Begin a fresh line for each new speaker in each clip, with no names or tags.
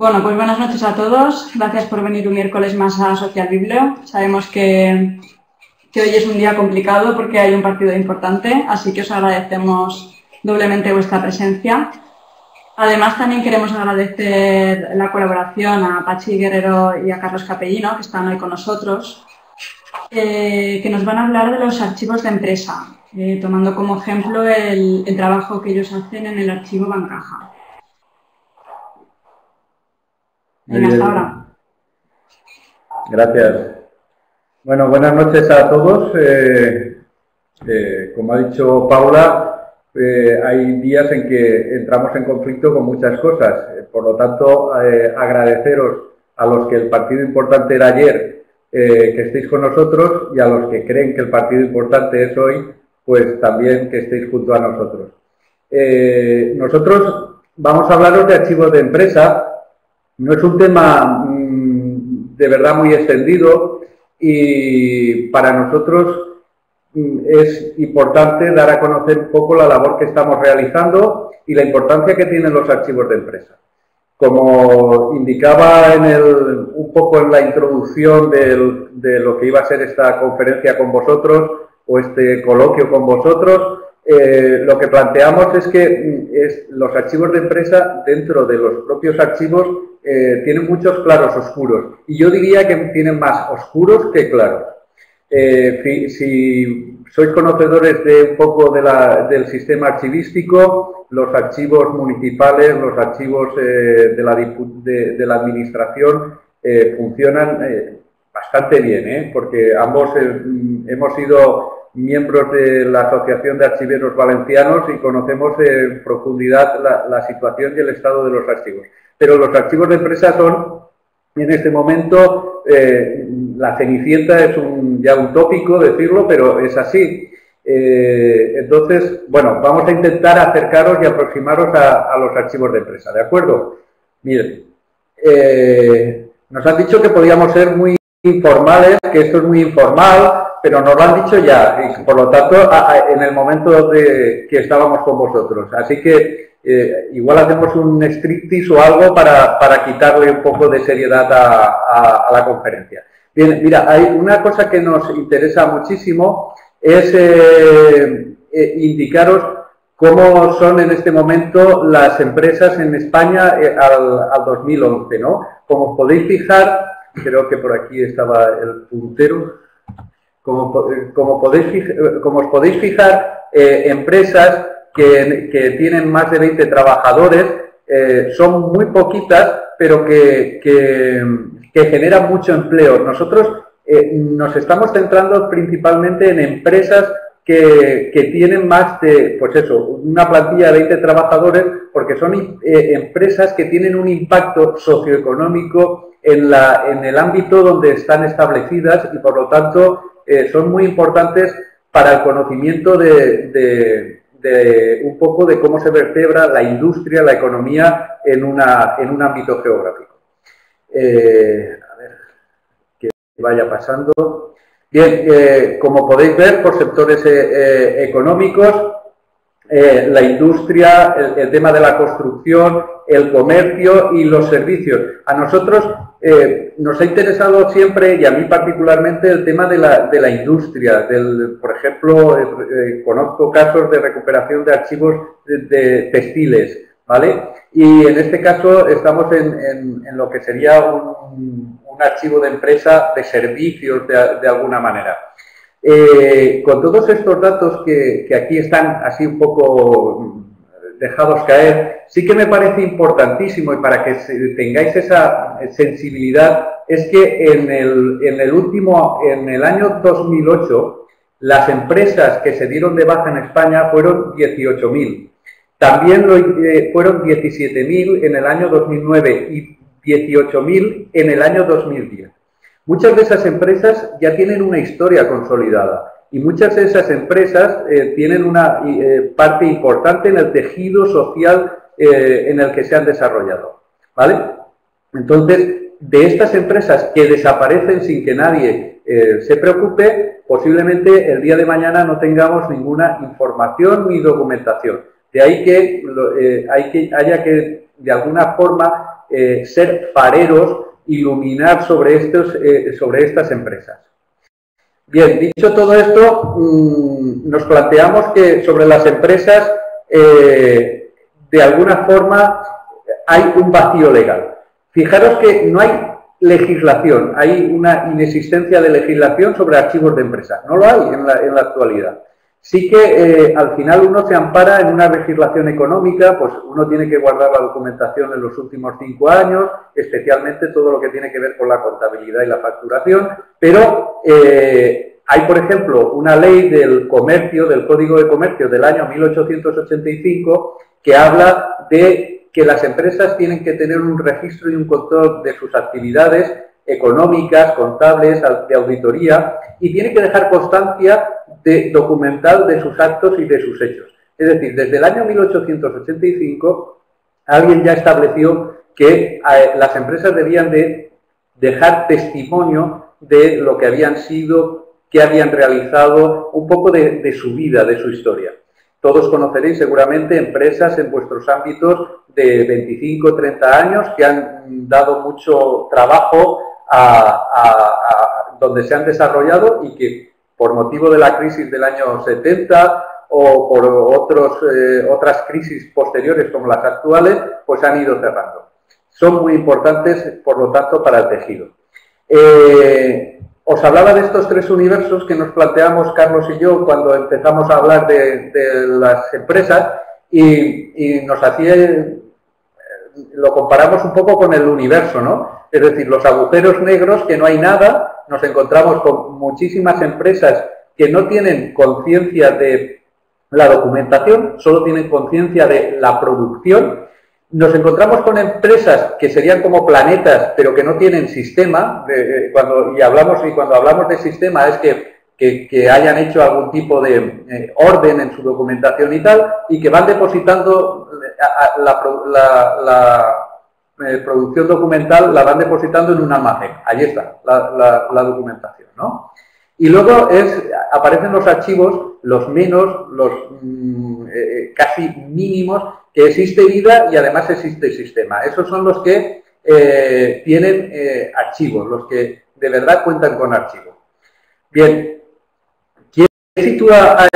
Bueno, pues buenas noches a todos. Gracias por venir un miércoles más a Social Biblio. Sabemos que, que, hoy es un día complicado porque hay un partido importante, así que os agradecemos doblemente vuestra presencia. Además, también queremos agradecer la colaboración a Pachi Guerrero y a Carlos Capellino, que están hoy con nosotros, eh, que nos van a hablar de los archivos de empresa, eh, tomando como ejemplo el, el trabajo que ellos hacen en el archivo Bancaja.
Gracias. Bueno, buenas noches a todos. Eh, eh, como ha dicho Paula, eh, hay días en que entramos en conflicto con muchas cosas. por lo tanto, agradeceros a los que el partido importante era ayer que estéis con nosotros y a los que creen que el partido importante es hoy, pues también que estéis junto a nosotros. nosotros vamos a hablaros de archivos de empresa, no es un tema mm, de verdad muy extendido y para nosotros mm, es importante dar a conocer un poco la labor que estamos realizando y la importancia que tienen los archivos de empresa. Como indicaba en el, un poco en la introducción de lo que iba a ser esta conferencia con vosotros o este coloquio con vosotros, eh, lo que planteamos es que mm, los archivos de empresa dentro de los propios archivos eh, tienen muchos claros oscuros y yo diría que tienen más oscuros que claros. Eh, si, sois conocedores de un poco del sistema archivístico, los archivos municipales, los archivos de la, de, la, administración funcionan bastante bien, porque ambos hemos sido miembros de la Asociación de Archiveros Valencianos y conocemos en profundidad la, situación y el estado de los archivos. Pero los archivos de empresa son, en este momento, eh, la cenicienta es un, ya un tópico decirlo, pero es así. Eh, entonces, bueno, vamos a intentar acercaros y aproximaros a, los archivos de empresa, ¿de acuerdo? Miren, eh, nos han dicho que podíamos ser muy informales, que esto es muy informal, pero nos lo han dicho ya, por lo tanto, en el momento de que estábamos con vosotros. Así que eh, igual hacemos un striptease o algo para, quitarle un poco de seriedad a, la conferencia. Bien, mira, hay una cosa que nos interesa muchísimo, es eh, eh, indicaros cómo son en este momento las empresas en España al, al 2011, ¿no? Como podéis fijar, creo que por aquí estaba el puntero, como, eh, como, podéis, eh, como os podéis fijar, eh, empresas que, tienen más de 20 trabajadores son muy poquitas, pero que, que, generan mucho empleo. Nosotros nos estamos centrando principalmente en empresas que, que, tienen más de, pues eso, una plantilla de 20 trabajadores, porque son empresas que tienen un impacto socioeconómico en, la, en el ámbito donde están establecidas y por lo tanto eh, son muy importantes para el conocimiento de, un poco de cómo se vertebra la industria, la economía en, una, en un ámbito geográfico. Eh, a ver, que vaya pasando. Bien, eh, como podéis ver, por sectores económicos, la industria, el, tema de la construcción, el comercio y los servicios. A nosotros eh, nos ha interesado siempre, y a mí particularmente, el tema de la, de la industria. Del, por ejemplo, eh, eh, conozco casos de recuperación de archivos de, textiles, ¿vale? Y en este caso estamos en, en, lo que sería un, un, archivo de empresa de servicios de, de alguna manera. Con todos estos datos que, aquí están así un poco dejados caer, sí que me parece importantísimo y para que tengáis esa sensibilidad es que en el, en el último, en el año 2008, las empresas que se dieron de baja en España fueron 18.000. También lo, eh, fueron 17.000 en el año 2009 y 18.000 en el año 2010. Muchas de esas empresas ya tienen una historia consolidada y muchas de esas empresas eh, tienen una eh, parte importante en el tejido social eh, en el que se han desarrollado. ¿Vale? Entonces, de estas empresas que desaparecen sin que nadie se preocupe, posiblemente el día de mañana no tengamos ninguna información ni documentación. De ahí que, hay que haya que, de alguna forma, ser fareros, iluminar sobre, estos, eh, sobre estas empresas. Bien, dicho todo esto, mm, nos planteamos que sobre las empresas, de alguna forma, hay un vacío legal. Fijaros que no hay legislación, hay una inexistencia de legislación sobre archivos de empresa. No lo hay en la, en la actualidad. Sí que eh, al final uno se ampara en una legislación económica, pues uno tiene que guardar la documentación en los últimos cinco años, especialmente todo lo que tiene que ver con la contabilidad y la facturación, pero eh, hay, por ejemplo, una ley del comercio, del Código de Comercio del año 1885, que habla de que las empresas tienen que tener un registro y un control de sus actividades económicas, contables, de auditoría, y tiene que dejar constancia de, documental de sus actos y de sus hechos. Es decir, desde el año 1885 alguien ya estableció que eh, las empresas debían de dejar testimonio de lo que habían sido, que habían realizado, un poco de, de su vida, de su historia. Todos conoceréis seguramente empresas en vuestros ámbitos de 25, 30 años que han dado mucho trabajo a, donde se han desarrollado y que por motivo de la crisis del año 70 o por otros, eh, otras crisis posteriores como las actuales, pues han ido cerrando. Son muy importantes, por lo tanto, para el tejido. Eh, os hablaba de estos tres universos que nos planteamos Carlos y yo cuando empezamos a hablar de, las empresas y, y, nos hacía, lo comparamos un poco con el universo, ¿no? es decir, los agujeros negros, que no hay nada, nos encontramos con muchísimas empresas que no tienen conciencia de la documentación, solo tienen conciencia de la producción. Nos encontramos con empresas que serían como planetas, pero que no tienen sistema. cuando, y, hablamos, y cuando hablamos de sistema es que, que, hayan hecho algún tipo de eh, orden en su documentación y tal, y que van depositando la eh, producción documental la van depositando en una imagen. Ahí está la, documentación, ¿no? Y luego es, aparecen los archivos, los menos, los mm, eh, eh, casi mínimos, que existe vida y además existe sistema. Esos son los que tienen archivos, los que de verdad cuentan con archivos. Bien, ¿quién sitúa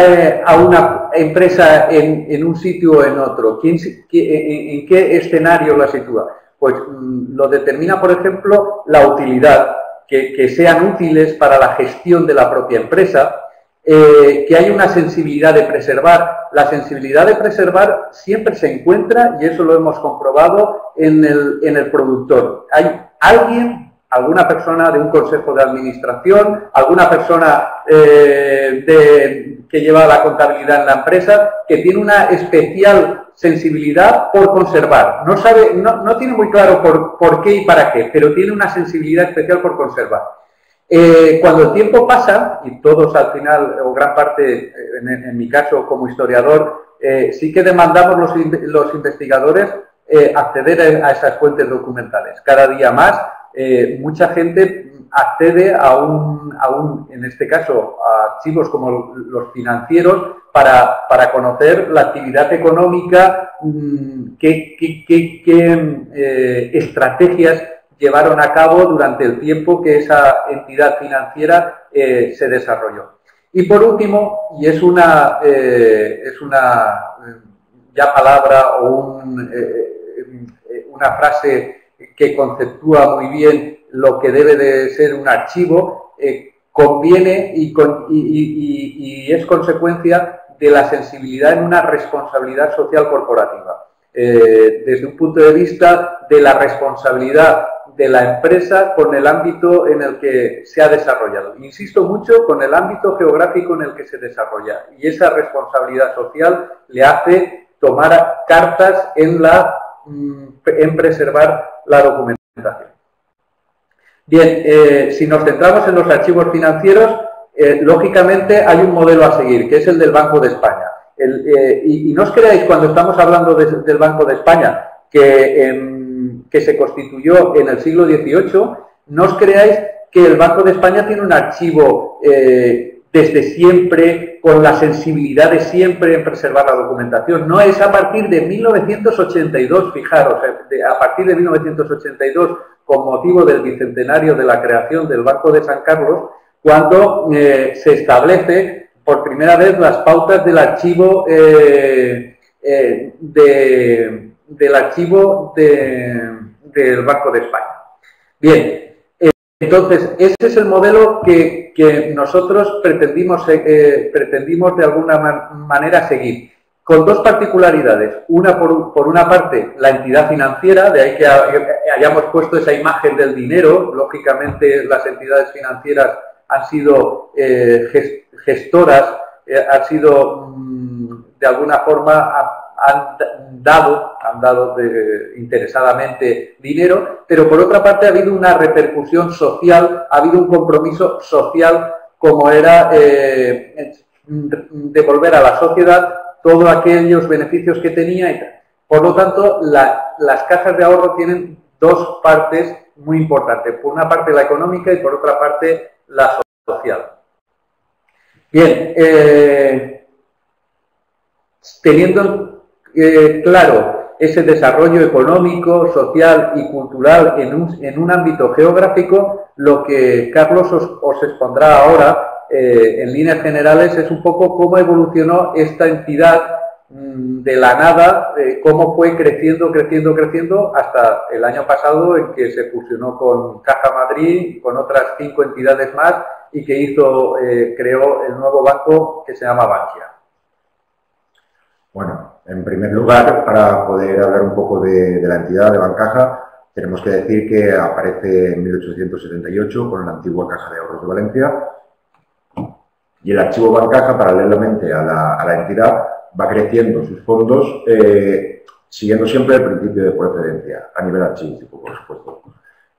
a una empresa en, un sitio o en otro? ¿Quién, en qué escenario la sitúa? Pues mm, lo determina, por ejemplo, la utilidad, que, sean útiles para la gestión de la propia empresa, eh, que hay una sensibilidad de preservar. La sensibilidad de preservar siempre se encuentra, y eso lo hemos comprobado, en el, en el productor. Hay alguien alguna persona de un consejo de administración, alguna persona eh, que lleva la contabilidad en la empresa, que tiene una especial sensibilidad por conservar. No, sabe, no, tiene muy claro por, qué y para qué, pero tiene una sensibilidad especial por conservar. Eh, cuando el tiempo pasa, y todos al final, o gran parte, eh, en, mi caso como historiador, sí que demandamos los, los investigadores acceder a esas fuentes documentales. Cada día más eh, mucha gente accede a un, a un, en este caso, a archivos como los financieros para, para conocer la actividad económica, mm, qué, eh, estrategias llevaron a cabo durante el tiempo que esa entidad financiera eh, se desarrolló. Y por último, y es una, es una ya palabra o una frase que conceptúa muy bien lo que debe de ser un archivo, eh, conviene y, es consecuencia de la sensibilidad en una responsabilidad social corporativa. Eh, desde un punto de vista de la responsabilidad de la empresa con el ámbito en el que se ha desarrollado. Insisto mucho con el ámbito geográfico en el que se desarrolla. Y esa responsabilidad social le hace tomar cartas en la Mm, en preservar la documentación. Bien, eh, si nos centramos en los archivos financieros, eh, lógicamente hay un modelo a seguir, que es el del Banco de España. Eh, y, no os creáis cuando estamos hablando del Banco de España, que, em, que se constituyó en el siglo XVIII, no os creáis que el Banco de España tiene un archivo desde siempre, con la sensibilidad de siempre en preservar la documentación. No es a partir de 1982, fijaros, eh, a partir de 1982, con motivo del bicentenario de la creación del Banco de San Carlos, cuando eh, se establece por primera vez las pautas del archivo eh, del archivo del Banco de España. Bien, entonces, ese es el modelo que, nosotros pretendimos, eh, eh, pretendimos de alguna manera seguir, con dos particularidades. Una, por, una parte, la entidad financiera, de ahí que hayamos puesto esa imagen del dinero. Lógicamente, las entidades financieras han sido eh, gestoras, han sido, mm, de alguna forma, han dado, han dado interesadamente dinero, pero por otra parte ha habido una repercusión social, ha habido un compromiso social como era eh, devolver a la sociedad todos aquellos beneficios que tenía. Por lo tanto, las cajas de ahorro tienen dos partes muy importantes. Por una parte la económica y por otra parte la social. Bien, eh, teniendo eh, claro ese desarrollo económico, social y cultural en un, en un ámbito geográfico, lo que Carlos os, expondrá ahora eh, en líneas generales es un poco cómo evolucionó esta entidad mm, de la nada, eh, cómo fue creciendo, creciendo, creciendo hasta el año pasado en que se fusionó con Caja Madrid, con otras cinco entidades más y que hizo, creó el nuevo banco que se llama Bankia.
Bueno, en primer lugar, para poder hablar un poco de, la entidad de Bancaja, tenemos que decir que aparece en 1878 con la antigua Caja de Ahorros de Valencia y el archivo Bancaja, paralelamente a la, entidad, va creciendo sus fondos eh, siguiendo siempre el principio de procedencia a nivel archivístico, por supuesto.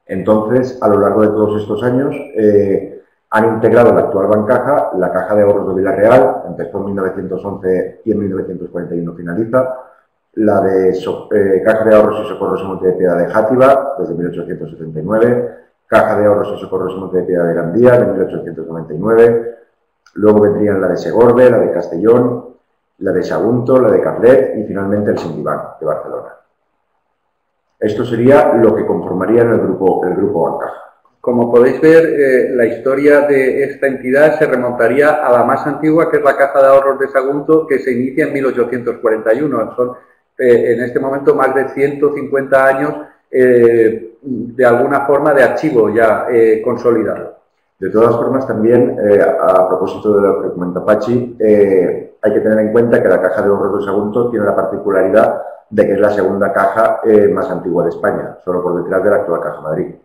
Entonces, a lo largo de todos estos años, eh, han integrado la actual Bancaja, la Caja de Ahorros de Villarreal, empezó en 1911 y en 1941 finaliza, la de eh, Caja de Ahorros y Socorros y Monte de Piedad de Játiva, desde 1879, Caja de Ahorros y Socorros y Monte de Piedad de Gandía, de 1899, luego vendrían la de Segorbe, la de Castellón, la de Sagunto, la de Carlet y finalmente el Sindibán de Barcelona. Esto sería lo que conformaría el grupo, el grupo Bancaja.
Como podéis ver, eh, la historia de esta entidad se remontaría a la más antigua, que es la Caja de Ahorros de Sagunto, que se inicia en 1841. Son eh, en este momento más de 150 años eh, de alguna forma de archivo ya consolidado.
De todas formas, también, a propósito de lo que comenta Pachi, hay que tener en cuenta que la Caja de Ahorros de Sagunto tiene la particularidad de que es la segunda caja más antigua de España, solo por detrás de la actual Caja Madrid.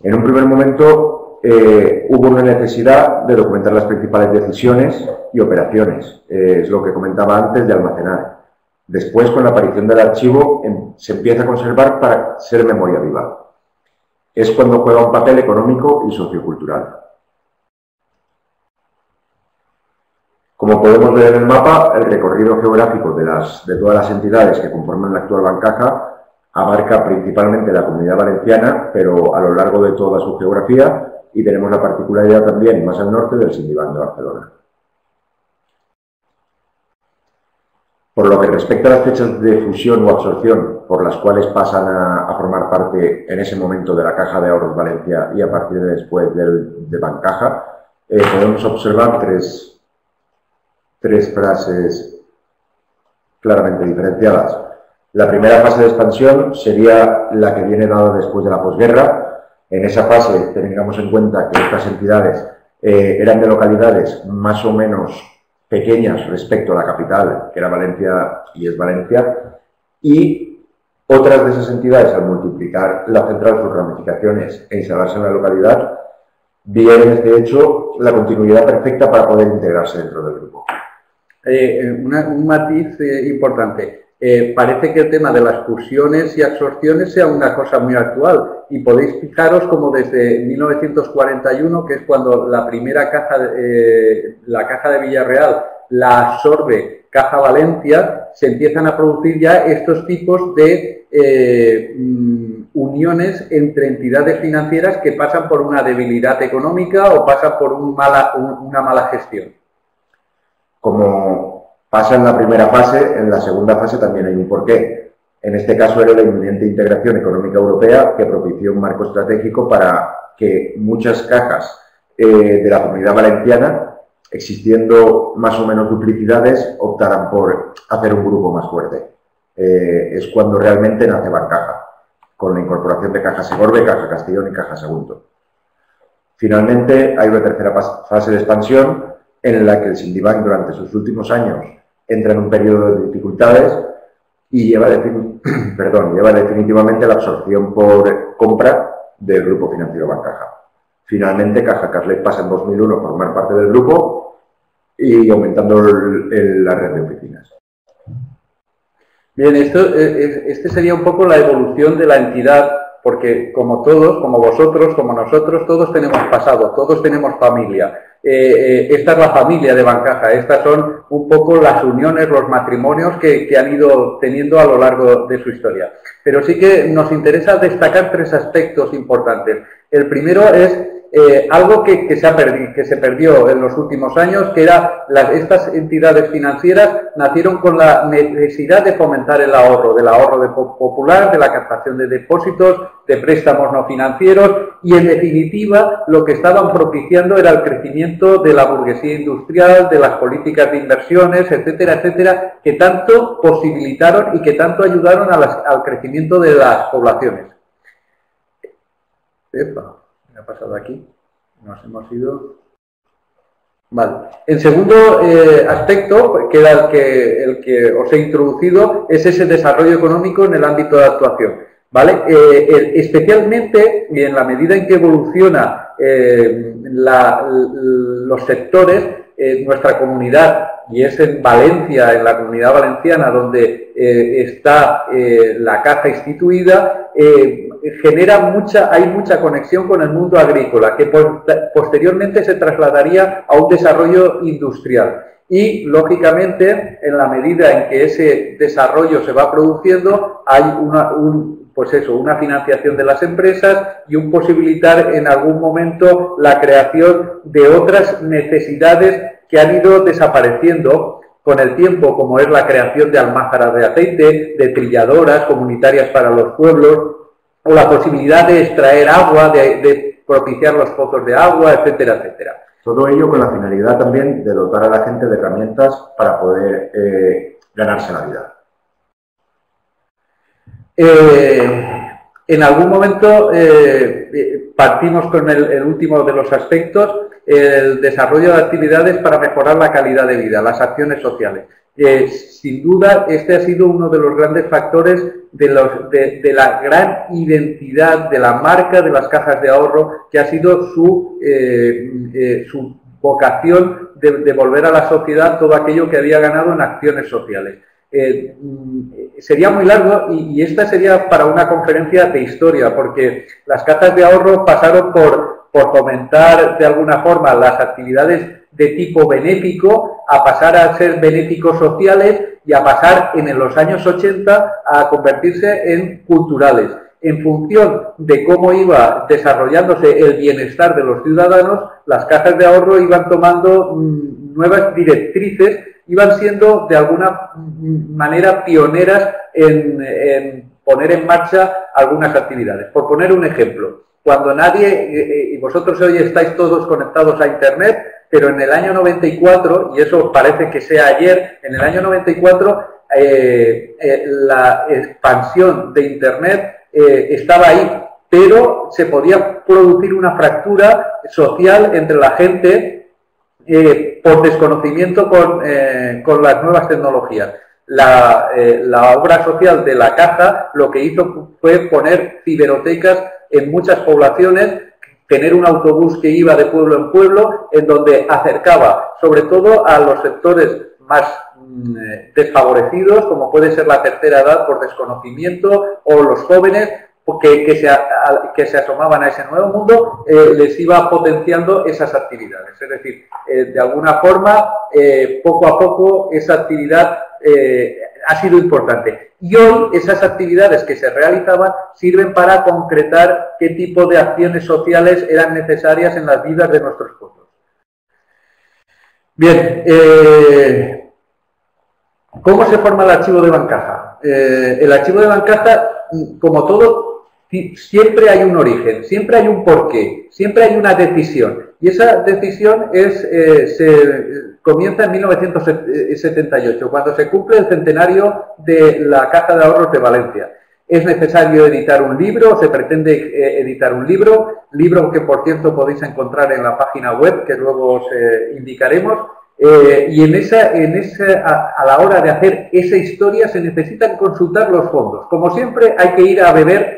En un primer momento eh, hubo una necesidad de documentar las principales decisiones y operaciones, eh, es lo que comentaba antes de almacenar. Después, con la aparición del archivo, em, se empieza a conservar para ser memoria viva. Es cuando juega un papel económico y sociocultural. Como podemos ver en el mapa, el recorrido geográfico de, las, de todas las entidades que conforman la actual Bancaja abarca principalmente la comunidad valenciana, pero a lo largo de toda su geografía, y tenemos la particularidad también más al norte del Sindibán de Barcelona. Por lo que respecta a las fechas de fusión o absorción por las cuales pasan a, formar parte en ese momento de la Caja de Ahorros Valencia y a partir de después del, de Bancaja, eh, podemos observar tres, tres frases claramente diferenciadas. La primera fase de expansión sería la que viene dada después de la posguerra. En esa fase tengamos en cuenta que estas entidades eh, eran de localidades más o menos pequeñas respecto a la capital, que era Valencia y es Valencia, y otras de esas entidades, al multiplicar la central sus ramificaciones e instalarse en la localidad, viene de hecho la continuidad perfecta para poder integrarse dentro del grupo.
Eh, eh, un matiz importante. Eh, parece que el tema de las fusiones y absorciones sea una cosa muy actual y podéis fijaros como desde 1941, que es cuando la primera caja, eh, la caja de Villarreal la absorbe Caja Valencia, se empiezan a producir ya estos tipos de eh, mm, uniones entre entidades financieras que pasan por una debilidad económica o pasan por una mala gestión.
Como pasa en la primera fase, en la segunda fase también hay un porqué. En este caso era la inminente integración económica europea que propició un marco estratégico para que muchas cajas eh, de la comunidad valenciana, existiendo más o menos duplicidades, optaran por hacer un grupo más fuerte. Eh, es cuando realmente nace Bancaja, con la incorporación de Caja Segorbe, Caja Castellón y Caja Segundo. Finalmente, hay una tercera fase de expansión en la que el Sindibank durante sus últimos años entra en un periodo de dificultades y lleva, definitivamente la absorción por compra del grupo financiero Bancaja. Finalmente, Caja Carlet pasa en 2001 a formar parte del grupo y aumentando la red de oficinas.
Bien, esto, eh, este sería un poco la evolución de la entidad, porque como todos, como vosotros, como nosotros, todos tenemos pasado, todos tenemos familia. Eh, eh, esta es la familia de Bancaja, estas son un poco las uniones, los matrimonios que, han ido teniendo a lo largo de su historia. Pero sí que nos interesa destacar tres aspectos importantes. El primero es eh, algo que, se ha que se perdió en los últimos años, que era estas entidades financieras nacieron con la necesidad de fomentar el ahorro, del ahorro popular, de la captación de depósitos, de préstamos no financieros y en definitiva lo que estaban propiciando era el crecimiento de la burguesía industrial, de las políticas de inversiones, etcétera, etcétera, que tanto posibilitaron y que tanto ayudaron al crecimiento de las poblaciones pasado aquí? Nos hemos ido. Vale. El segundo eh, aspecto, que era el que, el que os he introducido, es ese desarrollo económico en el ámbito de actuación. ¿Vale? Eh, especialmente, y en la medida en que evoluciona eh, los sectores, nuestra comunidad, y es en Valencia, en la comunidad valenciana, donde está la caja instituida, genera mucha, hay mucha conexión con el mundo agrícola, que posteriormente se trasladaría a un desarrollo industrial. Y, lógicamente, en la medida en que ese desarrollo se va produciendo, hay una, pues eso, una financiación de las empresas y un posibilitar en algún momento la creación de otras necesidades que han ido desapareciendo con el tiempo, como es la creación de almázaras de aceite, de trilladoras comunitarias para los pueblos, o la posibilidad de extraer agua, de, propiciar los pozos de agua, etcétera, etcétera.
Todo ello con la finalidad también de dotar a la gente de herramientas para poder eh, ganarse la vida.
Eh, en algún momento eh, partimos con el, último de los aspectos, el desarrollo de actividades para mejorar la calidad de vida, las acciones sociales sin duda, este ha sido uno de los grandes factores de, de, la gran identidad de la marca de las cajas de ahorro, que ha sido su, eh, eh, su vocación de devolver a la sociedad todo aquello que había ganado en acciones sociales. Eh, mm, sería muy largo y, esta sería para una conferencia de historia, porque las cajas de ahorro pasaron por, por fomentar de alguna forma las actividades de tipo benéfico a pasar a ser benéficos sociales y a pasar en los años 80 a convertirse en culturales. En función de cómo iba desarrollándose el bienestar de los ciudadanos, las cajas de ahorro iban tomando mm, nuevas directrices, iban siendo de alguna manera pioneras en, poner en marcha algunas actividades. Por poner un ejemplo, cuando nadie, eh, eh, y vosotros hoy estáis todos conectados a Internet, pero en el año 94, y eso parece que sea ayer, en el año 94 eh, la expansión de Internet estaba ahí, pero se podía producir una fractura social entre la gente por desconocimiento con, con, las nuevas tecnologías. La, la obra social de la caja lo que hizo fue poner ciberotecas en muchas poblaciones tener un autobús que iba de pueblo en pueblo, en donde acercaba sobre todo a los sectores más mm, eh, desfavorecidos, como puede ser la tercera edad por desconocimiento, o los jóvenes que, que, se, que se asomaban a ese nuevo mundo, eh, les iba potenciando esas actividades. Es decir, eh, de alguna forma, poco a poco esa actividad ha sido importante. Y hoy esas actividades que se realizaban sirven para concretar qué tipo de acciones sociales eran necesarias en las vidas de nuestros pueblos. Bien, eh, ¿cómo se forma el archivo de Bancaja? Eh, el archivo de Bancaja, como todo, siempre hay un origen, siempre hay un porqué, siempre hay una decisión. Y esa decisión es, eh, se comienza en 1978, cuando se cumple el centenario de la Caja de Ahorros de Valencia. Es necesario editar un libro, se pretende eh, editar un libro, libro que por cierto podéis encontrar en la página web que luego os eh, indicaremos. Y en esa, en esa, a, la hora de hacer esa historia se necesitan consultar los fondos. Como siempre hay que ir a beber,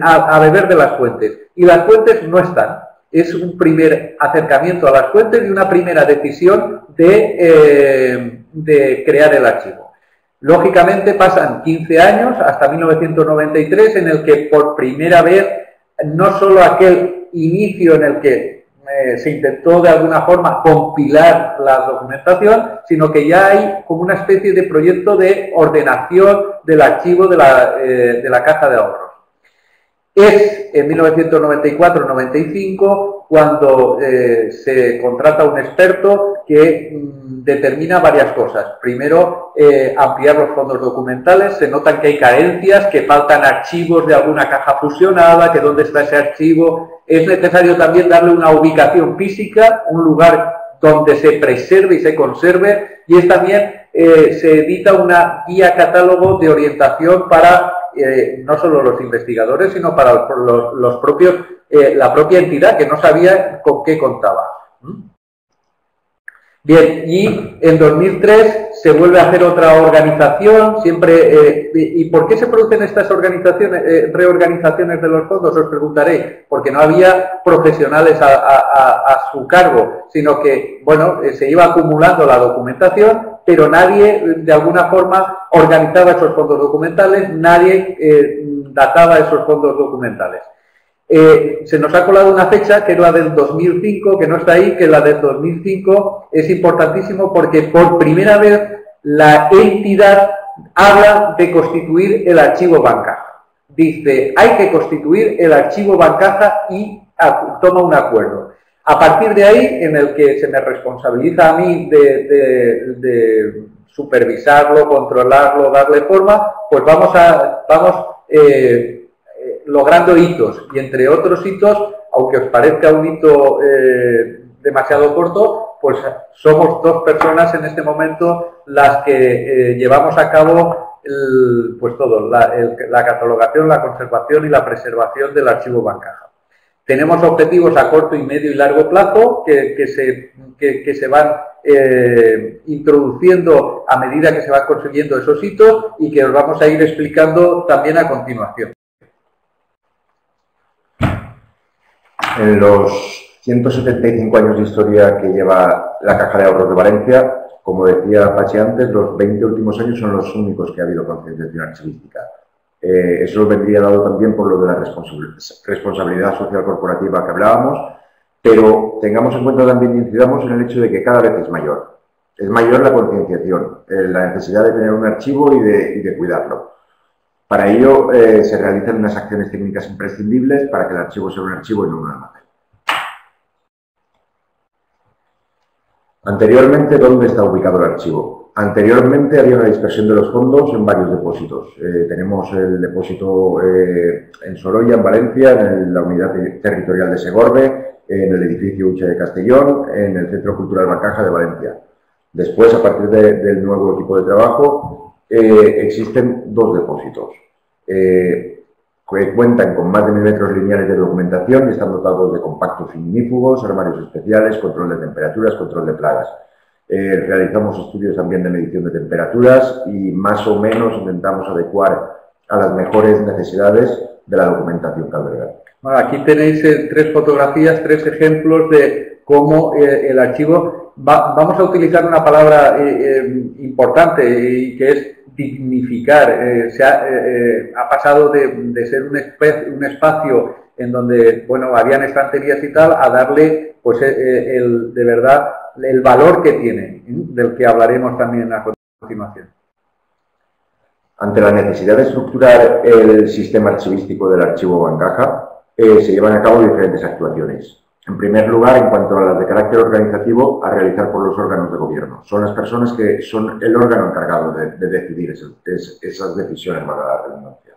a, beber de las fuentes. Y las fuentes no están. Es un primer acercamiento a las fuentes y una primera decisión de, de crear el archivo. Lógicamente pasan 15 años hasta 1993 en el que por primera vez no solo aquel inicio en el que eh, se intentó de alguna forma compilar la documentación, sino que ya hay como una especie de proyecto de ordenación del archivo de la, eh, de la caja de ahorros. Es en 1994-95 cuando eh, se contrata un experto que mm, determina varias cosas. Primero, eh, ampliar los fondos documentales. Se notan que hay carencias, que faltan archivos de alguna caja fusionada, que dónde está ese archivo. Es necesario también darle una ubicación física, un lugar donde se preserve y se conserve. Y es también, eh, se edita una guía catálogo de orientación para eh, no solo los investigadores, sino para los, propios, eh, la propia entidad que no sabía con qué contaba. Bien, y en 2003 se vuelve a hacer otra organización, siempre, eh, ¿y por qué se producen estas organizaciones, reorganizaciones de los fondos? Os preguntaré, porque no había profesionales a, su cargo, sino que, bueno, se iba acumulando la documentación pero nadie de alguna forma organizaba esos fondos documentales, nadie eh, databa esos fondos documentales. Eh, se nos ha colado una fecha que es la del 2005, que no está ahí, que la del 2005 es importantísimo porque por primera vez la entidad habla de constituir el archivo bancaja. Dice, hay que constituir el archivo bancaja y toma un acuerdo. A partir de ahí, en el que se me responsabiliza a mí de, supervisarlo, controlarlo, darle forma, pues vamos, a, vamos eh, eh, logrando hitos. Y entre otros hitos, aunque os parezca un hito eh, demasiado corto, pues somos dos personas en este momento las que llevamos a cabo pues todo, la, la catalogación, la conservación y la preservación del archivo bancaja. Tenemos objetivos a corto y medio y largo plazo que, se, que, se, van eh, introduciendo a medida que se van consiguiendo esos hitos y que os vamos a ir explicando también a continuación.
En los 175 años de historia que lleva la Caja de Ahorros de Valencia, como decía Pachi antes, los 20 últimos años son los únicos que ha habido concienciación archivística. Eh, eso vendría dado también por lo de la responsabilidad social corporativa que hablábamos, pero tengamos en cuenta también incidamos en el hecho de que cada vez es mayor. Es mayor la concienciación, eh, la necesidad de tener un archivo y de, cuidarlo. Para ello eh, se realizan unas acciones técnicas imprescindibles para que el archivo sea un archivo y no un almacén. Anteriormente, ¿dónde está ubicado el archivo? Anteriormente había una dispersión de los fondos en varios depósitos. Eh, tenemos el depósito eh, en Sorolla, en Valencia, en la unidad territorial de Segorbe, en el edificio Uche de Castellón, en el Centro Cultural Bacaja de Valencia. Después, a partir del nuevo equipo de trabajo, eh, existen dos depósitos que cuentan con más de mil metros lineales de documentación y están dotados de compactos ignífugos, armarios especiales, control de temperaturas, control de plagas. Eh, realizamos estudios también de medición de temperaturas y más o menos intentamos adecuar a las mejores necesidades de la documentación que
Bueno, aquí tenéis eh, tres fotografías, tres ejemplos de cómo eh, el archivo, vamos a utilizar una palabra importante y que es dignificar. se ha, pasado de, ser un, un, espacio en donde, bueno, habían estanterías y tal, a darle, pues, el, de verdad, el valor que tiene, del que hablaremos también a continuación.
Ante la necesidad de estructurar el sistema archivístico del archivo Bancaja, eh, se llevan a cabo diferentes actuaciones. En primer lugar, en cuanto a las de carácter organizativo, a realizar por los órganos de gobierno. Son las personas que son el órgano encargado de, decidir esas, decisiones, para la redundancia.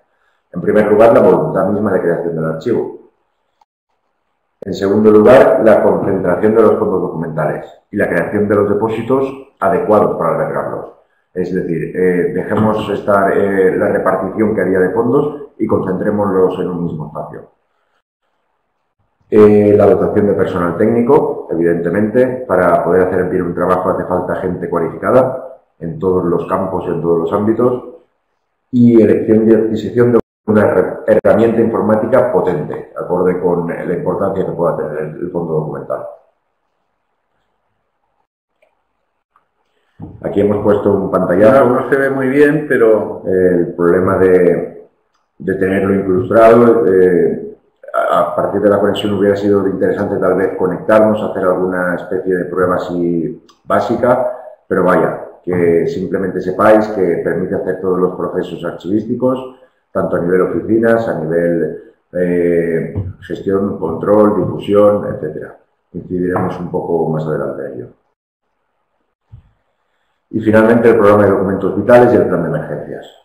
En primer lugar, la voluntad misma de creación del archivo. En segundo lugar, la concentración de los fondos documentales y la creación de los depósitos adecuados para albergarlos. Es decir, eh, dejemos estar eh, la repartición que había de fondos y concentrémoslos en un mismo espacio. Eh, la dotación de personal técnico, evidentemente, para poder hacer bien un trabajo hace falta gente cualificada en todos los campos y en todos los ámbitos. Y elección y adquisición de una herramienta informática potente, acorde con la importancia que pueda tener el fondo documental. Aquí hemos puesto un pantallazo.
No, se ve muy bien, pero...
el problema de, tenerlo incrustado, eh, a partir de la conexión hubiera sido interesante tal vez conectarnos, hacer alguna especie de prueba así básica, pero vaya, que simplemente sepáis que permite hacer todos los procesos archivísticos, tanto a nivel oficinas, a nivel eh, gestión, control, difusión, etcétera. Incidiremos un poco más adelante en ello. Y finalmente el programa de documentos vitales y el plan de emergencias.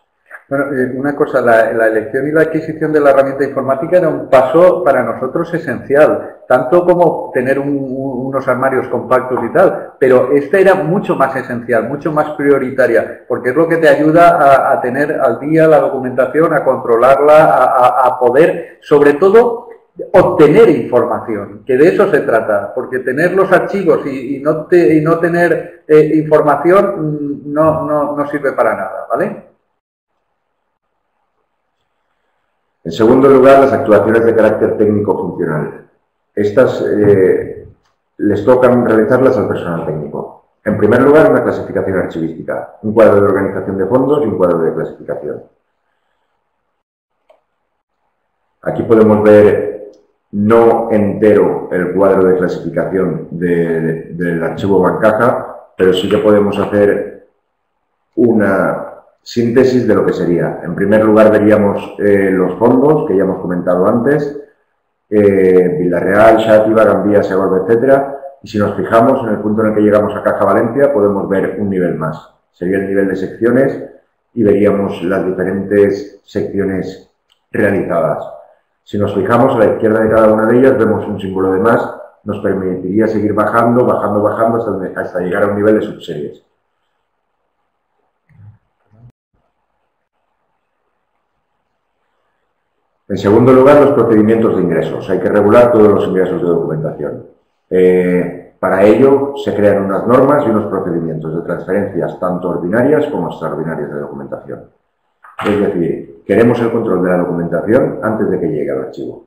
Bueno, eh, una cosa, la, elección y la adquisición de la herramienta informática era un paso para nosotros esencial, tanto como tener unos armarios compactos y tal, pero esta era mucho más esencial, mucho más prioritaria, porque es lo que te ayuda a, tener al día la documentación, a controlarla, a, poder, sobre todo, obtener información, que de eso se trata, porque tener los archivos y, no, no, tener eh, información mm, no, no sirve para nada, ¿vale?
En segundo lugar, las actuaciones de carácter técnico-funcional. Estas eh, les tocan realizarlas al personal técnico. En primer lugar, una clasificación archivística, un cuadro de organización de fondos y un cuadro de clasificación. Aquí podemos ver no entero el cuadro de clasificación del archivo Bancaja, pero sí que podemos hacer una síntesis de lo que sería. En primer lugar veríamos eh, los fondos que ya hemos comentado antes, eh, Villarreal, Xátiva, Gambía, Segorbe, etcétera. Y si nos fijamos en el punto en el que llegamos a Caja Valencia, podemos ver un nivel más. Sería el nivel de secciones y veríamos las diferentes secciones realizadas. Si nos fijamos a la izquierda de cada una de ellas, vemos un símbolo de más, nos permitiría seguir bajando, bajando, bajando hasta llegar a un nivel de subseries. En segundo lugar, los procedimientos de ingresos. Hay que regular todos los ingresos de documentación. Eh, para ello se crean unas normas y unos procedimientos de transferencias tanto ordinarias como extraordinarias de documentación. Es decir, queremos el control de la documentación antes de que llegue al archivo.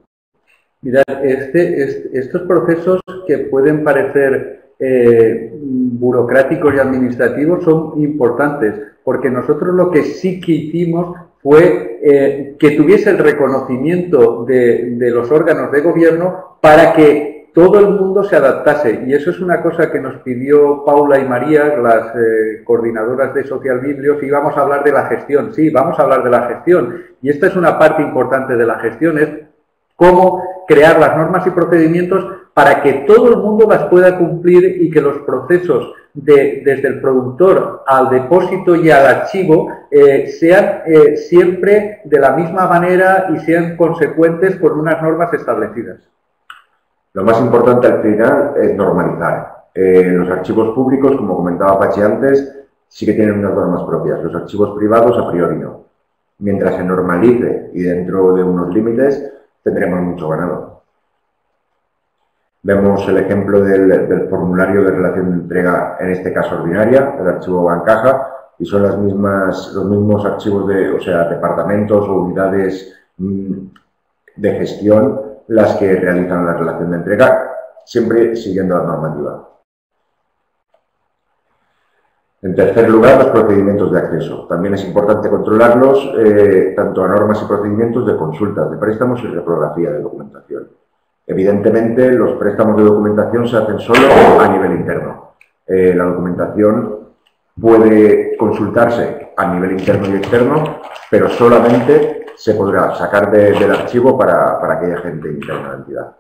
Mirad, este, estos procesos que pueden parecer eh, burocráticos y administrativos son importantes, porque nosotros lo que sí que hicimos fue eh, que tuviese el reconocimiento de, los órganos de gobierno para que todo el mundo se adaptase. Y eso es una cosa que nos pidió Paula y María, las eh, coordinadoras de Social Biblios, y vamos a hablar de la gestión. Sí, vamos a hablar de la gestión. Y esta es una parte importante de la gestión, es cómo crear las normas y procedimientos para que todo el mundo las pueda cumplir y que los procesos desde el productor al depósito y al archivo eh, sean eh, siempre de la misma manera y sean consecuentes con unas normas establecidas.
Lo más importante al final es normalizar. Eh, los archivos públicos, como comentaba Pachi antes, sí que tienen unas normas propias. Los archivos privados a priori no. Mientras se normalice y dentro de unos límites, tendremos mucho ganado. Vemos el ejemplo del, formulario de relación de entrega, en este caso ordinaria, el archivo Bancaja, y son los mismos archivos de, o sea, departamentos o unidades mm, de gestión las que realizan la relación de entrega, siempre siguiendo la normativa. En tercer lugar, los procedimientos de acceso. También es importante controlarlos, eh, tanto a normas y procedimientos de consultas de préstamos y reprografía de documentación. Evidentemente, los préstamos de documentación se hacen solo a nivel interno. Eh, la documentación puede consultarse a nivel interno y externo, pero solamente se podrá sacar del archivo para, para aquella gente interna de la entidad.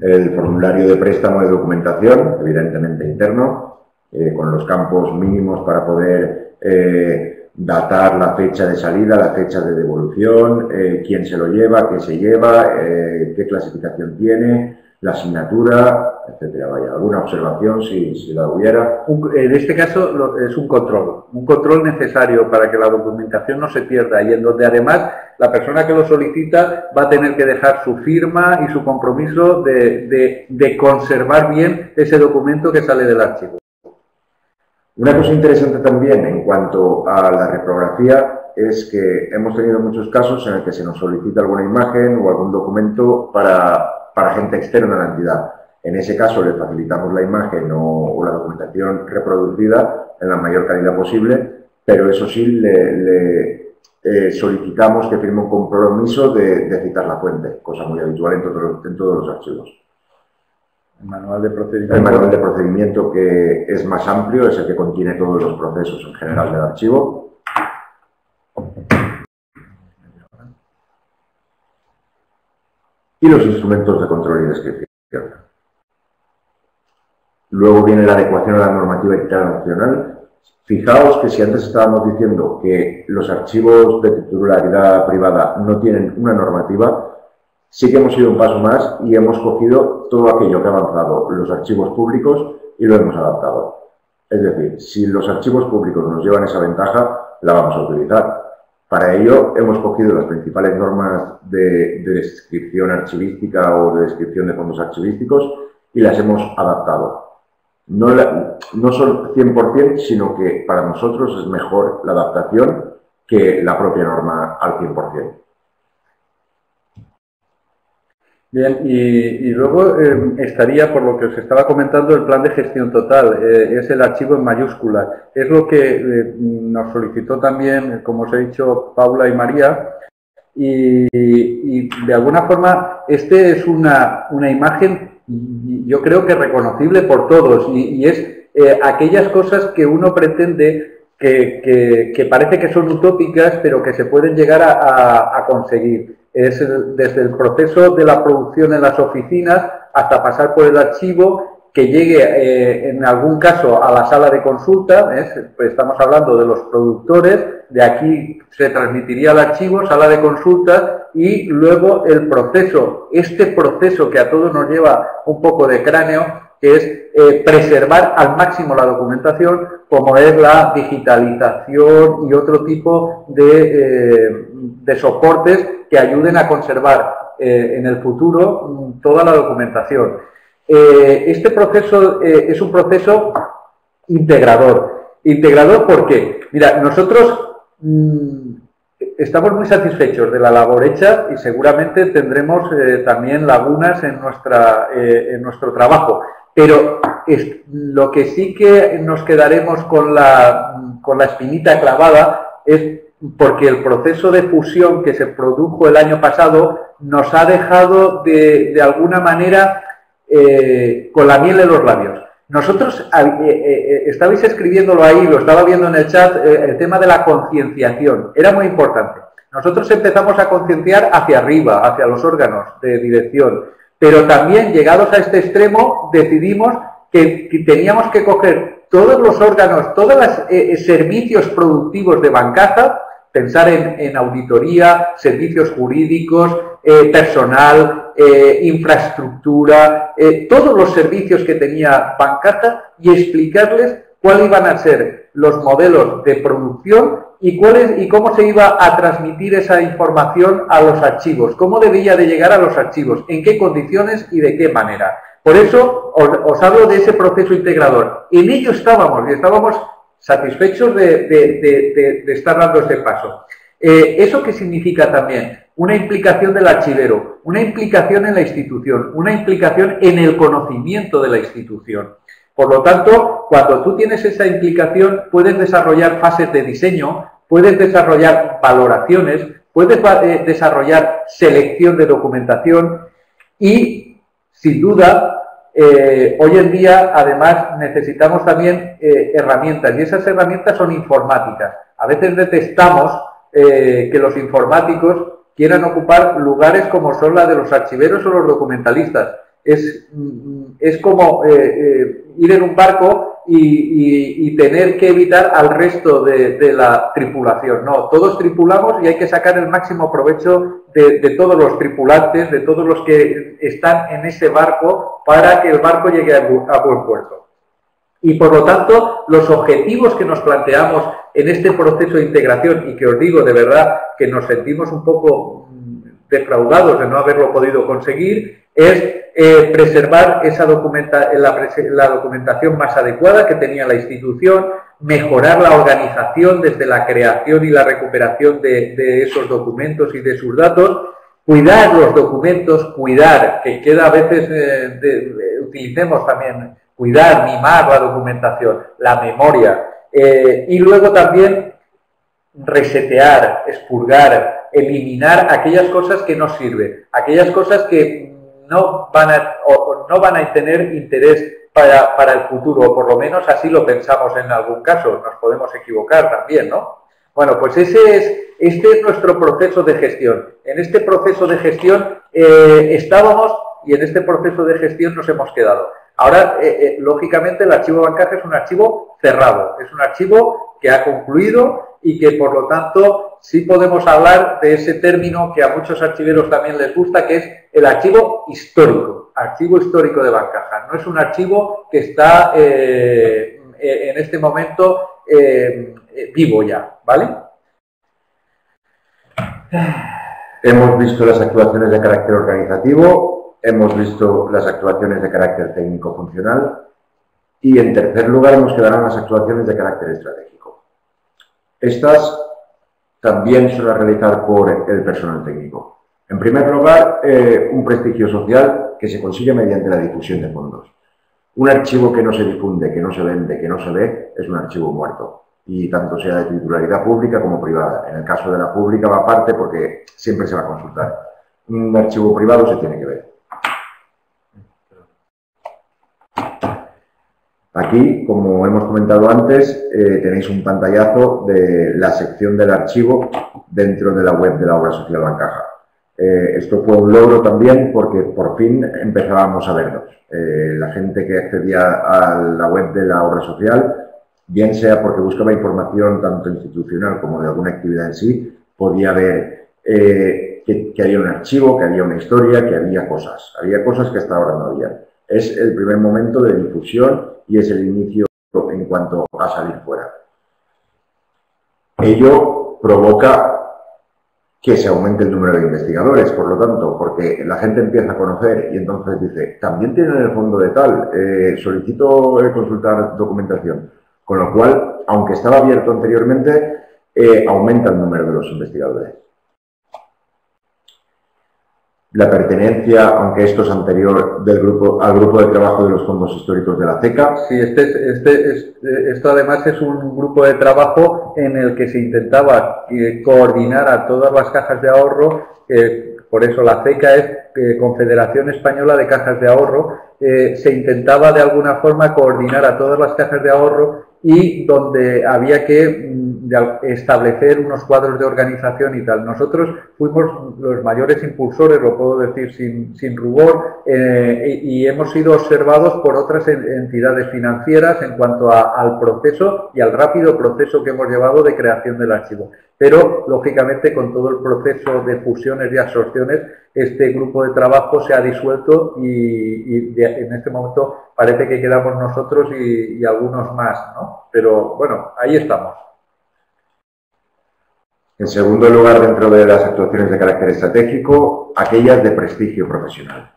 El formulario de préstamo de documentación, evidentemente interno, eh, con los campos mínimos para poder eh, datar la fecha de salida, la fecha de devolución, eh, quién se lo lleva, qué se lleva, qué clasificación tiene, la asignatura, etcétera. Vaya, alguna observación si, la hubiera.
en este caso es un control, un control necesario para que la documentación no se pierda y en donde además la persona que lo solicita va a tener que dejar su firma y su compromiso de conservar bien ese documento que sale del archivo.
Una cosa interesante también en cuanto a la reprografía es que hemos tenido muchos casos en el que se nos solicita alguna imagen o algún documento para para gente externa a la entidad. En ese caso le facilitamos la imagen o, la documentación reproducida en la mayor calidad posible, pero eso sí le, eh, solicitamos que firme un compromiso de, citar la fuente, cosa muy habitual en, todos los archivos.
El manual de procedimiento.
Que es más amplio, es el que contiene todos los procesos en general del archivo y los instrumentos de control y descripción. Luego viene la adecuación a la normativa internacional. Fijaos que si antes estábamos diciendo que los archivos de titularidad privada no tienen una normativa, sí que hemos ido un paso más y hemos cogido todo aquello que ha avanzado los archivos públicos y lo hemos adaptado. Es decir, si los archivos públicos nos llevan esa ventaja, la vamos a utilizar. Para ello hemos cogido las principales normas de, descripción archivística o de descripción de fondos archivísticos y las hemos adaptado. No, no son 100%, sino que para nosotros es mejor la adaptación que la propia norma al 100%.
Bien, y, luego eh, estaría, por lo que os estaba comentando, el plan de gestión total. Eh, es el archivo en mayúscula. Es lo que eh, nos solicitó también, como os he dicho, Paula y María. Y, de alguna forma, este es una, una, imagen, yo creo que reconocible por todos. Y, es aquellas cosas que uno pretende que, que, parece que son utópicas, pero que se pueden llegar a conseguir es desde el proceso de la producción en las oficinas hasta pasar por el archivo que llegue eh, en algún caso a la sala de consulta, pues estamos hablando de los productores, de aquí se transmitiría el archivo, sala de consulta y luego el proceso, este proceso que a todos nos lleva un poco de cráneo, que es eh, preservar al máximo la documentación, como es la digitalización y otro tipo de, eh, de soportes que ayuden a conservar eh, en el futuro mm, toda la documentación. Este proceso es un proceso integrador. Integrador porque, mira, nosotros mm, estamos muy satisfechos de la labor hecha y seguramente tendremos también lagunas en, nuestra, en nuestro trabajo. Pero lo que sí que nos quedaremos con la, con la espinita clavada es porque el proceso de fusión que se produjo el año pasado nos ha dejado de, alguna manera eh, con la miel en los labios. Nosotros, eh, eh, estabais escribiéndolo ahí, lo estaba viendo en el chat, el tema de la concienciación. Era muy importante. Nosotros empezamos a concienciar hacia arriba, hacia los órganos de dirección, pero también llegados a este extremo decidimos que, teníamos que coger todos los órganos, todos los servicios productivos de Bancaza pensar en, auditoría, servicios jurídicos, eh, personal, eh, infraestructura, eh, todos los servicios que tenía Bancata y explicarles cuáles iban a ser los modelos de producción y, cuáles, y cómo se iba a transmitir esa información a los archivos, cómo debía de llegar a los archivos, en qué condiciones y de qué manera. Por eso os, hablo de ese proceso integrador. En ello estábamos y estábamos satisfechos de, estar dando ese paso. Eh, ¿Eso qué significa también? Una implicación del archivero, una implicación en la institución, una implicación en el conocimiento de la institución. Por lo tanto, cuando tú tienes esa implicación, puedes desarrollar fases de diseño, puedes desarrollar valoraciones, puedes eh, desarrollar selección de documentación y, sin duda, eh, hoy en día, además, necesitamos también eh, herramientas y esas herramientas son informáticas. A veces detestamos que los informáticos quieran ocupar lugares como son la de los archiveros o los documentalistas. Es, mm, es como ir en un barco y, tener que evitar al resto de, la tripulación. No, todos tripulamos y hay que sacar el máximo provecho de, todos los tripulantes, de todos los que están en ese barco para que el barco llegue a, buen puerto. Y por lo tanto, los objetivos que nos planteamos en este proceso de integración y que os digo de verdad que nos sentimos un poco defraudados de no haberlo podido conseguir, es eh, preservar esa documenta la, documentación más adecuada que tenía la institución, mejorar la organización desde la creación y la recuperación de, esos documentos y de sus datos, cuidar los documentos, cuidar, que queda a veces, eh, utilicemos también, cuidar, mimar la documentación, la memoria, eh, y luego también resetear, expurgar, eliminar aquellas cosas que no sirven, aquellas cosas que no van a, no van a tener interés para, para, el futuro, o por lo menos así lo pensamos en algún caso, nos podemos equivocar también, ¿no? Bueno, pues ese es, este es nuestro proceso de gestión. En este proceso de gestión eh, estábamos y en este proceso de gestión nos hemos quedado. Ahora, eh, eh, lógicamente, el archivo bancaje es un archivo cerrado, es un archivo que ha concluido y que, por lo tanto, sí podemos hablar de ese término que a muchos archiveros también les gusta, que es el archivo histórico, archivo histórico de Bancaja. No es un archivo que está eh, en este momento eh, vivo ya, ¿vale?
Hemos visto las actuaciones de carácter organizativo, hemos visto las actuaciones de carácter técnico-funcional y en tercer lugar nos quedarán las actuaciones de carácter estratégico. Estas también son a realizar por el personal técnico. En primer lugar, eh, un prestigio social que se consigue mediante la difusión de fondos. Un archivo que no se difunde, que no se vende, que no se ve, es un archivo muerto. Y tanto sea de titularidad pública como privada. En el caso de la pública va aparte porque siempre se va a consultar. Un archivo privado se tiene que ver. Aquí, como hemos comentado antes, eh, tenéis un pantallazo de la sección del archivo dentro de la web de la obra social Bancaja. Eh, esto fue un logro también porque por fin empezábamos a vernos. Eh, la gente que accedía a la web de la obra social, bien sea porque buscaba información tanto institucional como de alguna actividad en sí, podía ver eh, que, que, había un archivo, que había una historia, que había cosas. Había cosas que hasta ahora no había. Es el primer momento de difusión y es el inicio en cuanto a salir fuera. Ello provoca que se aumente el número de investigadores, por lo tanto, porque la gente empieza a conocer y entonces dice, también tienen el fondo de tal, eh, solicito eh, consultar documentación. Con lo cual, aunque estaba abierto anteriormente, eh, aumenta el número de los investigadores la pertenencia, aunque esto es anterior del grupo, al grupo de trabajo de los fondos históricos de la CECA.
Sí, este, este, esto además es un grupo de trabajo en el que se intentaba eh, coordinar a todas las cajas de ahorro, por eso la CECA es eh, Confederación Española de Cajas de Ahorro, eh, se intentaba de alguna forma coordinar a todas las cajas de ahorro y donde había que establecer unos cuadros de organización y tal. Nosotros fuimos los mayores impulsores, lo puedo decir sin, sin rubor, eh, y, hemos sido observados por otras entidades financieras en cuanto al proceso y al rápido proceso que hemos llevado de creación del archivo. Pero, lógicamente, con todo el proceso de fusiones y absorciones, este grupo de trabajo se ha disuelto y, en este momento parece que quedamos nosotros y, algunos más, ¿no? Pero, bueno, ahí estamos.
En segundo lugar, dentro de las actuaciones de carácter estratégico, aquellas de prestigio profesional.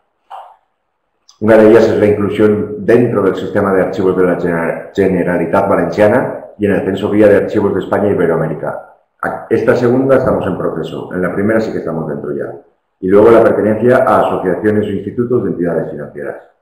Una de ellas es la inclusión dentro del sistema de archivos de la Generalitat Valenciana y en el censo guía de archivos de España y Iberoamérica. Esta segunda estamos en proceso, en la primera sí que estamos dentro ya. Y luego la pertenencia a asociaciones o institutos de entidades financieras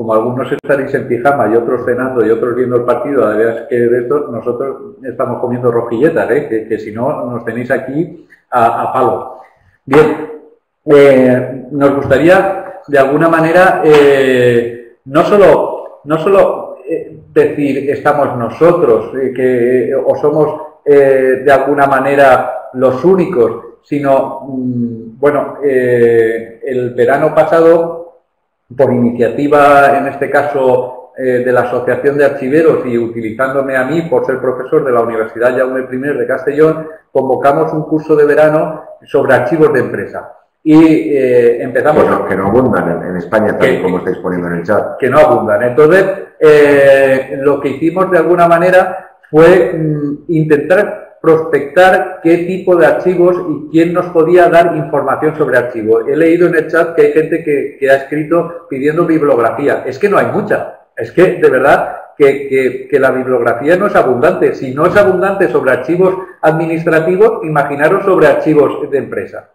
como algunos estaréis en pijama y otros cenando y otros viendo el partido, es que de esto nosotros estamos comiendo rojilletas, ¿eh? que, si no nos tenéis aquí a, palo. Bien, eh, nos gustaría de alguna manera, eh, no solo, no solo eh, decir estamos nosotros eh, que, o somos de alguna manera los únicos, sino, mm, bueno, el verano pasado, por iniciativa, en este caso, de la Asociación de Archiveros y utilizándome a mí por ser profesor de la Universidad Jaume I de Castellón, convocamos un curso de verano sobre archivos de empresa. Y eh, empezamos...
Que no, abundan en, España, tal como estáis poniendo en el chat.
Que no abundan. Entonces, eh, lo que hicimos de alguna manera fue mm, intentar prospectar qué tipo de archivos y quién nos podía dar información sobre archivos. He leído en el chat que hay gente que, ha escrito pidiendo bibliografía. Es que no hay mucha. Es que, de verdad, que, que, la bibliografía no es abundante. Si no es abundante sobre archivos administrativos, imaginaros sobre archivos de empresa.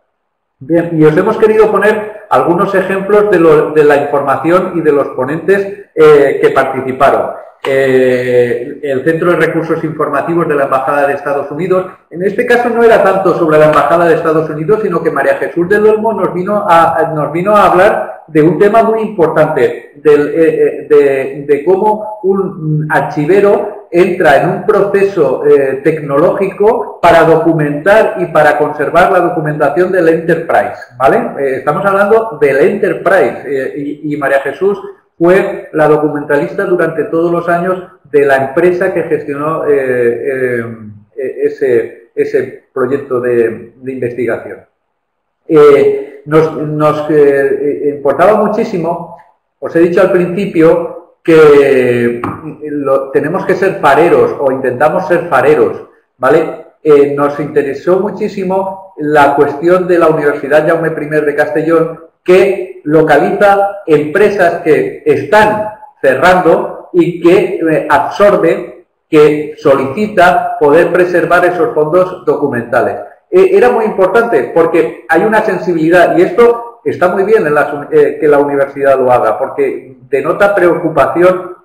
Bien, y os hemos querido poner algunos ejemplos de, la información y de los ponentes eh, que participaron. Eh, el Centro de Recursos Informativos de la Embajada de Estados Unidos, en este caso no era tanto sobre la Embajada de Estados Unidos, sino que María Jesús del Olmo nos vino a, nos vino a hablar de un tema muy importante, eh, de, de cómo un archivero entra en un proceso eh, tecnológico para documentar y para conservar la documentación del Enterprise, ¿vale? Eh, estamos hablando del Enterprise eh, y, María Jesús fue la documentalista durante todos los años de la empresa que gestionó ese, ese, proyecto de, investigación. nos, nos importaba muchísimo, os he dicho al principio, que tenemos que ser fareros o intentamos ser fareros, ¿vale? Eh, nos interesó muchísimo la cuestión de la Universidad Jaume I de Castellón, que localiza empresas que están cerrando y que eh, absorbe, que solicita poder preservar esos fondos documentales. Eh, era muy importante porque hay una sensibilidad y esto está muy bien eh, que la universidad lo haga, porque denota preocupación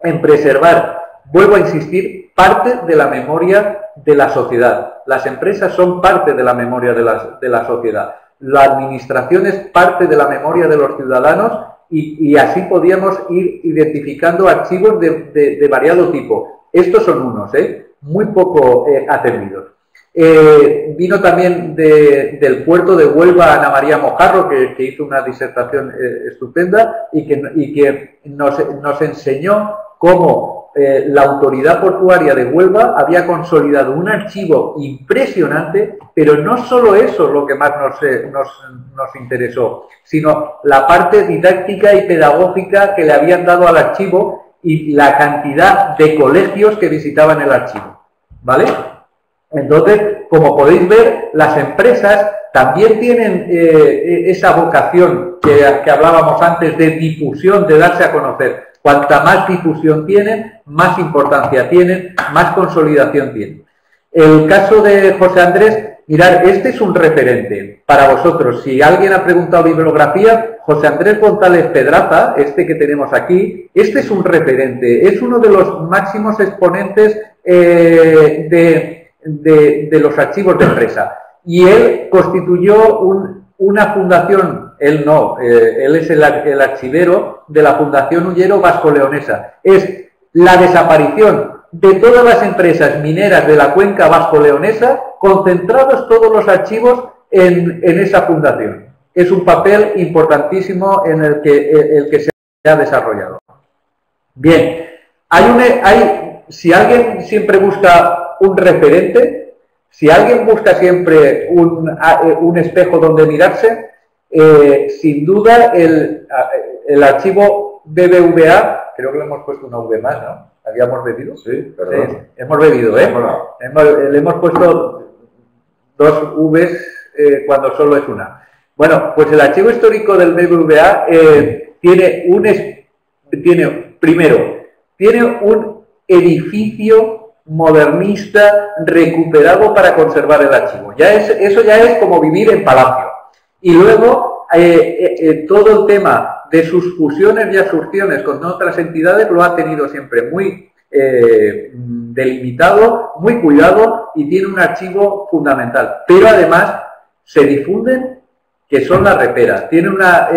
en preservar, vuelvo a insistir, parte de la memoria de la sociedad. Las empresas son parte de la memoria de la, sociedad. La administración es parte de la memoria de los ciudadanos y, así podíamos ir identificando archivos de, variado tipo. Estos son unos, ¿eh? muy poco eh, atendidos. Eh, vino también del puerto de Huelva Ana María Mojarro, que, hizo una disertación eh, estupenda y que, nos, enseñó cómo eh, la autoridad portuaria de Huelva había consolidado un archivo impresionante, pero no solo eso es lo que más nos, nos interesó, sino la parte didáctica y pedagógica que le habían dado al archivo y la cantidad de colegios que visitaban el archivo. ¿Vale? Entonces, como podéis ver, las empresas también tienen eh, esa vocación que, hablábamos antes de difusión, de darse a conocer. Cuanta más difusión tienen, más importancia tienen, más consolidación tienen. El caso de José Andrés, mirar, este es un referente para vosotros. Si alguien ha preguntado bibliografía, José Andrés González Pedraza, este que tenemos aquí, este es un referente, es uno de los máximos exponentes eh, de de, los archivos de empresa. Y él constituyó una fundación, él no, eh, él es el, archivero de la Fundación Ullero Vasco-Leonesa. Es la desaparición de todas las empresas mineras de la cuenca vasco-leonesa, concentrados todos los archivos en, esa fundación. Es un papel importantísimo en el que, el que se ha desarrollado. Bien, hay, un, hay si alguien siempre busca un referente, si alguien busca siempre un, eh, espejo donde mirarse, eh, sin duda el, archivo BBVA, creo que le hemos puesto una V más, ¿no? ¿Habíamos bebido?
Sí, perdón.
hemos bebido, ¿eh? le hemos puesto dos Vs eh, cuando solo es una. Bueno, pues el archivo histórico del BBVA tiene un... Tiene, primero, tiene un edificio modernista recuperado para conservar el archivo. Ya es, eso ya es como vivir en palacio. Y luego eh, eh, eh, todo el tema de sus fusiones y asunciones con otras entidades lo ha tenido siempre muy delimitado, muy cuidado y tiene un archivo fundamental. Pero además se difunden que son la repera. Tienen una,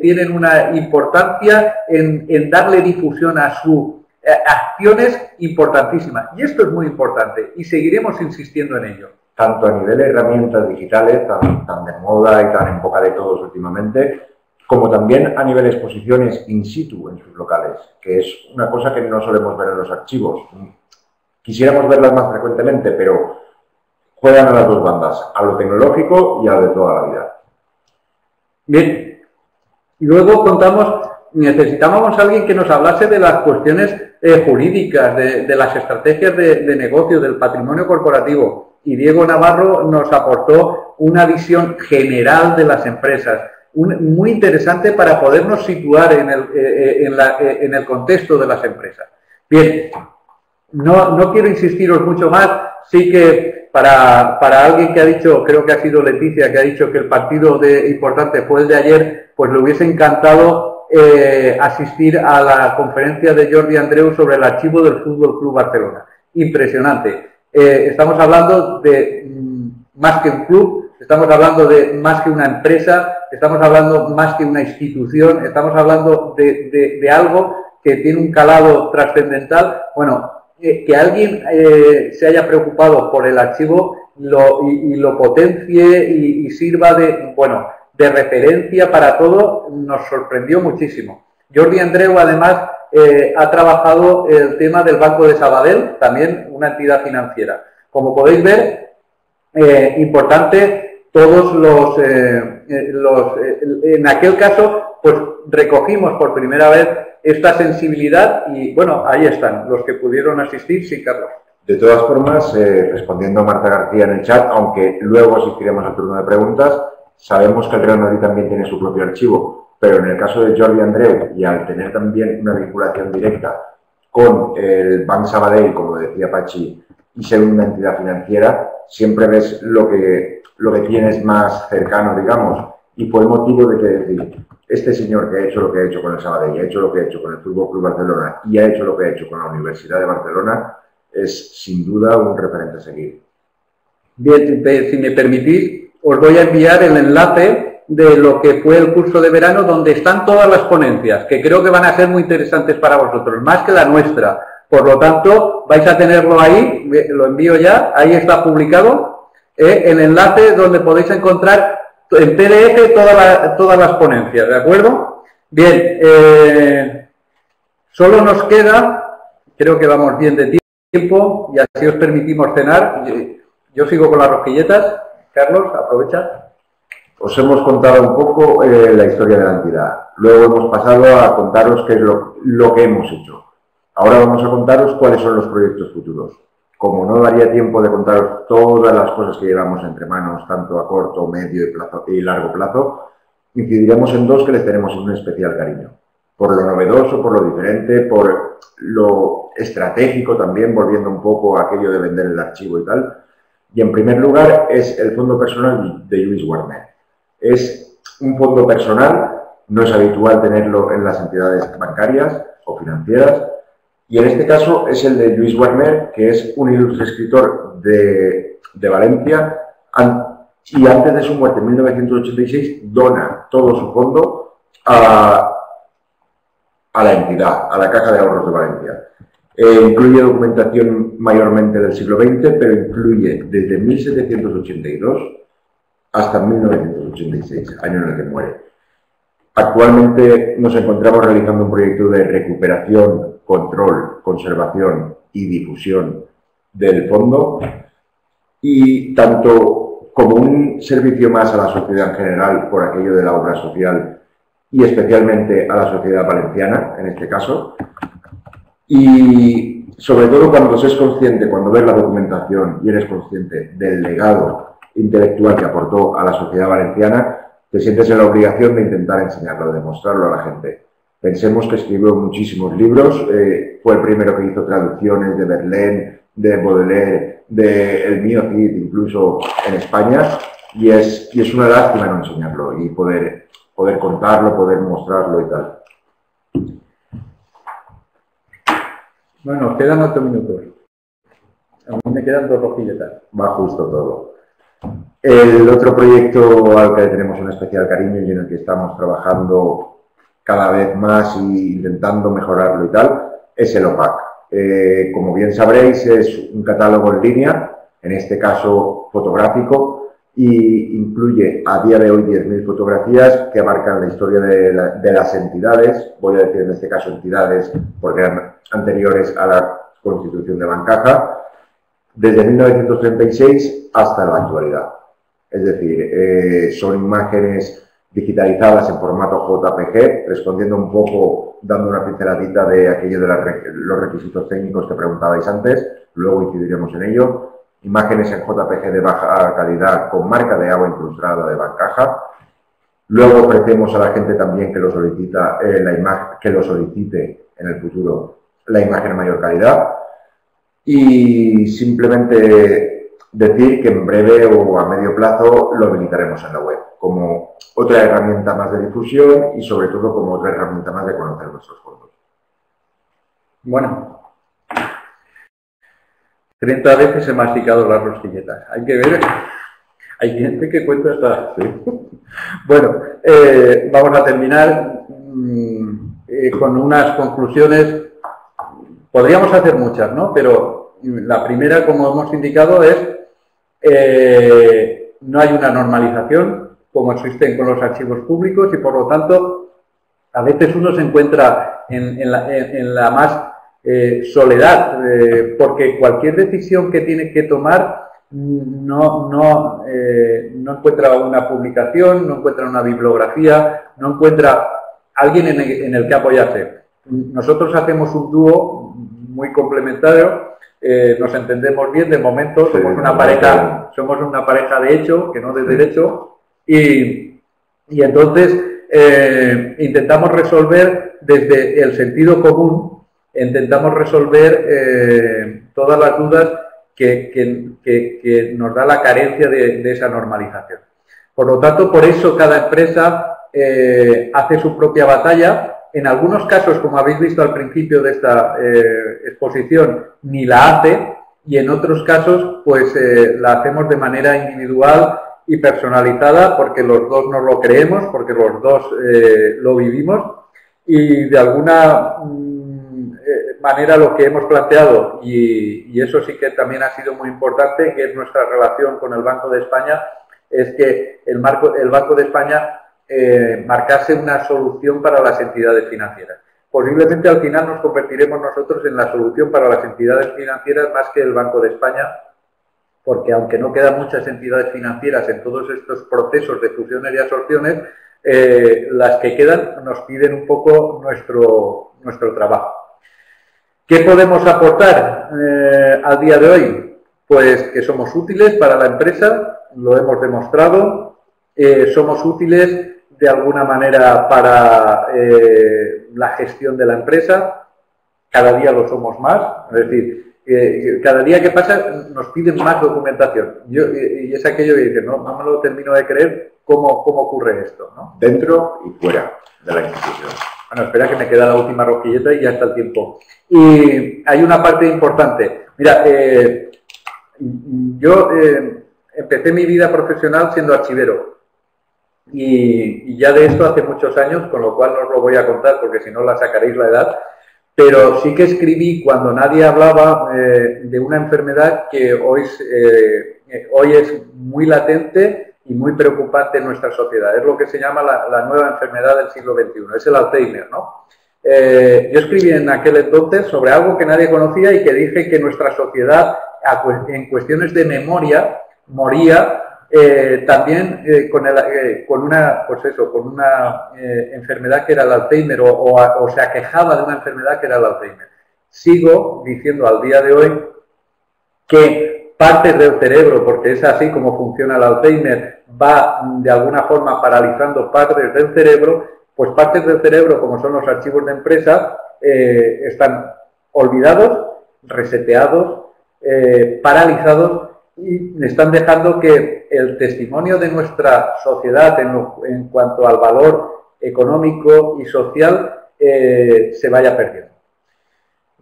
tienen una importancia en, darle difusión a eh, acciones importantísimas. Y esto es muy importante y seguiremos insistiendo en ello.
Tanto a nivel de herramientas digitales, tan, tan de moda y tan en boca de todos últimamente, como también a nivel de exposiciones in situ en sus locales, que es una cosa que no solemos ver en los archivos. Quisiéramos verlas más frecuentemente, pero juegan a las dos bandas, a lo tecnológico y a lo de toda la vida.
Bien, y luego contamos, necesitábamos a alguien que nos hablase de las cuestiones eh, jurídicas, de, las estrategias de, negocio, del patrimonio corporativo. Y Diego Navarro nos aportó una visión general de las empresas, muy interesante para podernos situar en el, eh, eh, en el contexto de las empresas. Bien, no, no quiero insistiros mucho más, sí que para, para, alguien que ha dicho, creo que ha sido Leticia, que ha dicho que el partido de, importante fue el de ayer, pues le hubiese encantado eh, asistir a la conferencia de Jordi Andreu sobre el archivo del Fútbol Club Barcelona. Impresionante. Eh, estamos hablando de mm, más que un club, estamos hablando de más que una empresa, estamos hablando más que una institución, estamos hablando de, algo que tiene un calado trascendental. Bueno, que, alguien eh, se haya preocupado por el archivo y, lo potencie y, sirva de, bueno, de referencia para todo, nos sorprendió muchísimo. Jordi Andreu, además, eh, ha trabajado el tema del Banco de Sabadell, también una entidad financiera. Como podéis ver, eh, importante, todos los, los en aquel caso, pues recogimos por primera vez esta sensibilidad y bueno, ahí están los que pudieron asistir, sí, Carlos.
De todas formas, eh, respondiendo a Marta García en el chat, aunque luego asistiremos al turno de preguntas, sabemos que el Real Madrid también tiene su propio archivo, pero en el caso de Jordi Andreu y al tener también una vinculación directa con el Bank Sabadell, como decía Pachi, y ser una entidad financiera, siempre ves lo que, lo que tienes más cercano, digamos, y fue el motivo de que decir, este señor que ha hecho lo que ha hecho con el Sabadell, ha hecho lo que ha hecho con el Fútbol Club Barcelona y ha hecho lo que ha hecho con la Universidad de Barcelona, es sin duda un referente a seguir.
Bien, si me permitís, os voy a enviar el enlace de lo que fue el curso de verano, donde están todas las ponencias, que creo que van a ser muy interesantes para vosotros, más que la nuestra. Por lo tanto, vais a tenerlo ahí, lo envío ya, ahí está publicado, eh, el enlace donde podéis encontrar en PDF todas las ponencias, ¿de acuerdo? Bien, eh, solo nos queda, creo que vamos bien de tiempo y así os permitimos cenar. Yo sigo con las rosquilletas. Carlos, aprovecha.
Os hemos contado un poco eh, la historia de la entidad. Luego hemos pasado a contaros qué es lo que hemos hecho. Ahora vamos a contaros cuáles son los proyectos futuros. Como no daría tiempo de contaros todas las cosas que llevamos entre manos, tanto a corto, medio y, y largo plazo, incidiremos en dos que les tenemos un especial cariño. Por lo novedoso, por lo diferente, por lo estratégico también, volviendo un poco a aquello de vender el archivo y tal. Y en primer lugar es el fondo personal de Luis Warner. Es un fondo personal, no es habitual tenerlo en las entidades bancarias o financieras, y en este caso es el de Luis Werner, que es un ilustre escritor de, Valencia, y antes de su muerte en 1986 dona todo su fondo a, la entidad, a la Caja de Ahorros de Valencia. Eh, incluye documentación mayormente del siglo XX, pero incluye desde 1782 hasta 1986, año en el que muere. Actualmente nos encontramos realizando un proyecto de recuperación, control, conservación y difusión del fondo y tanto como un servicio más a la sociedad en general por aquello de la obra social y especialmente a la sociedad valenciana en este caso y sobre todo cuando se es consciente, cuando ves la documentación y eres consciente del legado intelectual que aportó a la sociedad valenciana, te sientes en la obligación de intentar enseñarlo, de mostrarlo a la gente. Pensemos que escribió muchísimos libros, eh, fue el primero que hizo traducciones de Verlaine, de Baudelaire, de El mío Cid, incluso en España, y es, y es una lástima no enseñarlo y poder, poder contarlo, poder mostrarlo y tal.
Bueno, quedan ocho minutos. A mí me quedan dos rojilletas.
Va justo todo. El otro proyecto al que tenemos un especial cariño y en el que estamos trabajando cada vez más e intentando mejorarlo y tal, es el OPAC. Eh, como bien sabréis, es un catálogo en línea, en este caso fotográfico, y incluye a día de hoy 10.000 fotografías que abarcan la historia de, de, las entidades, voy a decir en este caso entidades porque eran anteriores a la constitución de Bancaja, desde 1936 hasta la actualidad. Es decir, eh, son imágenes digitalizadas en formato JPG, respondiendo un poco, dando una pinceladita de aquello de los requisitos técnicos que preguntabais antes, luego incidiremos en ello. Imágenes en JPG de baja calidad con marca de agua incrustada de bancaja. Luego ofrecemos a la gente también que lo, solicita, eh, la que lo solicite en el futuro la imagen de mayor calidad. Y simplemente decir que en breve o a medio plazo lo habilitaremos en la web como otra herramienta más de difusión y sobre todo como otra herramienta más de conocer nuestros fondos.
Bueno, 30 veces he masticado las rosquilletas. Hay que ver, hay gente que cuenta hasta... Bueno, eh, vamos a terminar mm, eh, con unas conclusiones. Podríamos hacer muchas, ¿no? Pero la primera, como hemos indicado, es eh, no hay una normalización como existen con los archivos públicos y por lo tanto a veces uno se encuentra en, la, más eh, soledad eh, porque cualquier decisión que tiene que tomar no, no, no encuentra una publicación, no encuentra una bibliografía, no encuentra alguien en el, en el que apoyarse. Nosotros hacemos un dúo muy complementario eh, nos entendemos bien de momento, somos una pareja, somos una pareja de hecho, que no de derecho, y, entonces eh, intentamos resolver desde el sentido común, intentamos resolver eh, todas las dudas que, nos da la carencia de, esa normalización. Por lo tanto, por eso cada empresa hace su propia batalla en algunos casos, como habéis visto al principio de esta eh, exposición, ni la hace y en otros casos, pues eh, la hacemos de manera individual y personalizada porque los dos nos lo creemos, porque los dos eh, lo vivimos y de alguna mm, manera lo que hemos planteado, y, eso sí que también ha sido muy importante, que es nuestra relación con el Banco de España, es que el, marco, el Banco de España eh, marcarse una solución para las entidades financieras. Posiblemente al final nos convertiremos nosotros en la solución para las entidades financieras más que el Banco de España, porque aunque no quedan muchas entidades financieras en todos estos procesos de fusiones y absorciones, eh, las que quedan nos piden un poco nuestro, nuestro trabajo. ¿Qué podemos aportar eh, al día de hoy? Pues que somos útiles para la empresa, lo hemos demostrado, somos útiles de alguna manera para eh, la gestión de la empresa. Cada día lo somos más, es decir, cada día que pasa nos piden más documentación. y es aquello que dicen, no, no me lo termino de creer cómo, cómo ocurre esto. ¿no?
Dentro y fuera de la institución.
Bueno, espera que me queda la última rojilleta y ya está el tiempo. Y hay una parte importante. Mira, eh, yo eh, empecé mi vida profesional siendo archivero. Y, ya de esto hace muchos años, con lo cual no os lo voy a contar porque si no la sacaréis la edad, pero sí que escribí cuando nadie hablaba eh, de una enfermedad que hoy, hoy es muy latente y muy preocupante en nuestra sociedad. Es lo que se llama la, nueva enfermedad del siglo XXI, es el Alzheimer, ¿no? Eh, yo escribí en aquel entonces sobre algo que nadie conocía y que dije que nuestra sociedad en cuestiones de memoria moría eh, también eh, con, una, pues eso, con una enfermedad que era el Alzheimer o, o, se aquejaba de una enfermedad que era el Alzheimer. Sigo diciendo al día de hoy que partes del cerebro, porque es así como funciona el Alzheimer, va de alguna forma paralizando partes del cerebro, pues partes del cerebro, como son los archivos de empresa, están olvidados, reseteados, paralizados y están dejando que el testimonio de nuestra sociedad en, cuanto al valor económico y social eh, se vaya perdiendo.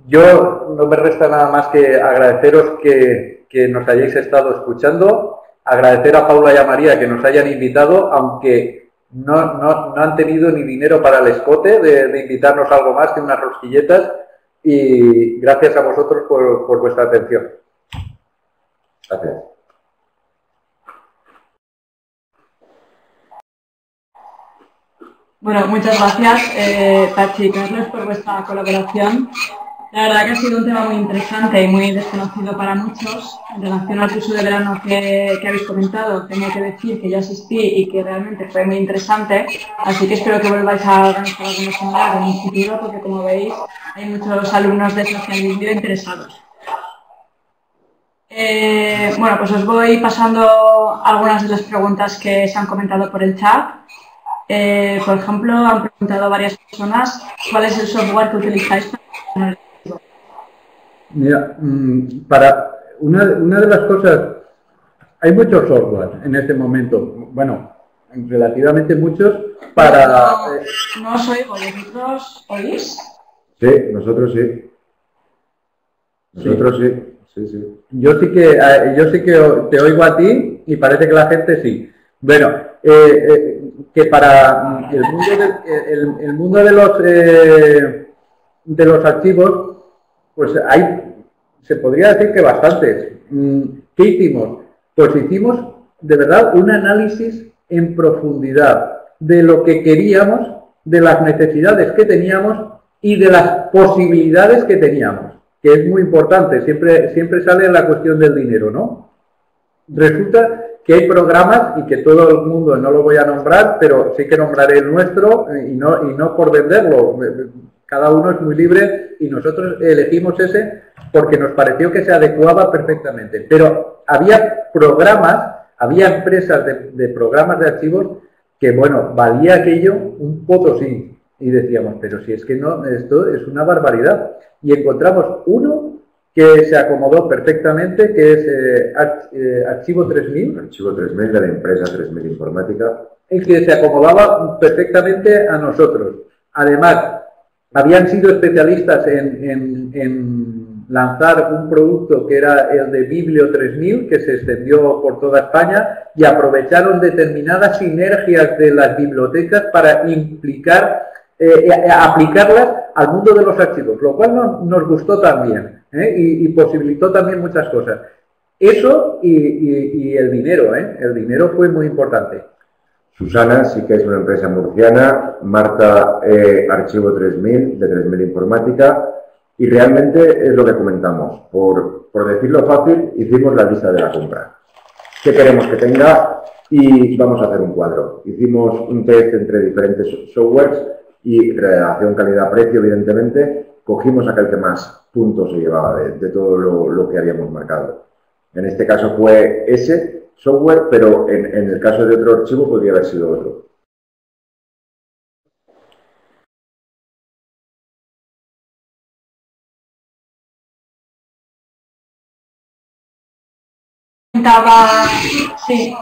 Yo no me resta nada más que agradeceros que, nos hayáis estado escuchando, agradecer a Paula y a María que nos hayan invitado, aunque no, no, no han tenido ni dinero para el escote de, de, invitarnos algo más que unas rosquilletas y gracias a vosotros por, por vuestra atención.
Gracias.
Bueno, muchas gracias, eh, Tachi y Carlos, por vuestra colaboración. La verdad que ha sido un tema muy interesante y muy desconocido para muchos. En relación al curso de verano que, que, habéis comentado, tengo que decir que yo asistí y que realmente fue muy interesante. Así que espero que volváis a organizar algo similar en un futuro, porque como veis, hay muchos alumnos de social media interesados. Eh, bueno, pues os voy pasando algunas de las preguntas que se han comentado por el chat. Eh, por ejemplo, han preguntado varias personas cuál es el software que utilizáis para
Mira, mm, para una, una, de las cosas, hay muchos software en este momento, bueno, relativamente muchos, para...
No, no os oigo, ¿vosotros oís?
Sí, nosotros sí. Nosotros sí. sí. Sí, sí.
Yo sí que eh, yo sí que te oigo a ti y parece que la gente sí. Bueno, eh, eh, que para el mundo de, el, el mundo de los eh, de los archivos, pues hay, se podría decir que bastantes. Mm, ¿Qué hicimos? Pues hicimos de verdad un análisis en profundidad de lo que queríamos, de las necesidades que teníamos y de las posibilidades que teníamos que es muy importante, siempre, siempre sale la cuestión del dinero, ¿no? Resulta que hay programas y que todo el mundo, no lo voy a nombrar, pero sí que nombraré el nuestro y no, y no por venderlo, cada uno es muy libre y nosotros elegimos ese porque nos pareció que se adecuaba perfectamente. Pero había programas, había empresas de, de programas de archivos que, bueno, valía aquello un potosí. Y decíamos, pero si es que no, esto es una barbaridad y encontramos uno que se acomodó perfectamente, que es eh, eh, Archivo 3000.
Archivo 3000 de la empresa 3000 Informática.
Y que se acomodaba perfectamente a nosotros. Además, habían sido especialistas en, lanzar un producto que era el de Biblio 3000, que se extendió por toda España, y aprovecharon determinadas sinergias de las bibliotecas para implicar eh, eh, aplicarlas al mundo de los archivos, lo cual no, nos gustó también ¿eh? y, y, posibilitó también muchas cosas. Eso y, y, y el dinero, ¿eh? el dinero fue muy importante.
Susana sí que es una empresa murciana, Marta eh, Archivo 3000 de 3000 Informática y realmente es lo que comentamos. Por, decirlo fácil, hicimos la lista de la compra. ¿Qué queremos que tenga? Y vamos a hacer un cuadro. Hicimos un test entre diferentes softwares y relación calidad-precio, evidentemente, cogimos aquel que más puntos se llevaba de, de todo lo, lo, que habíamos marcado. En este caso fue ese software, pero en, en el caso de otro archivo podría haber sido otro.
Sí,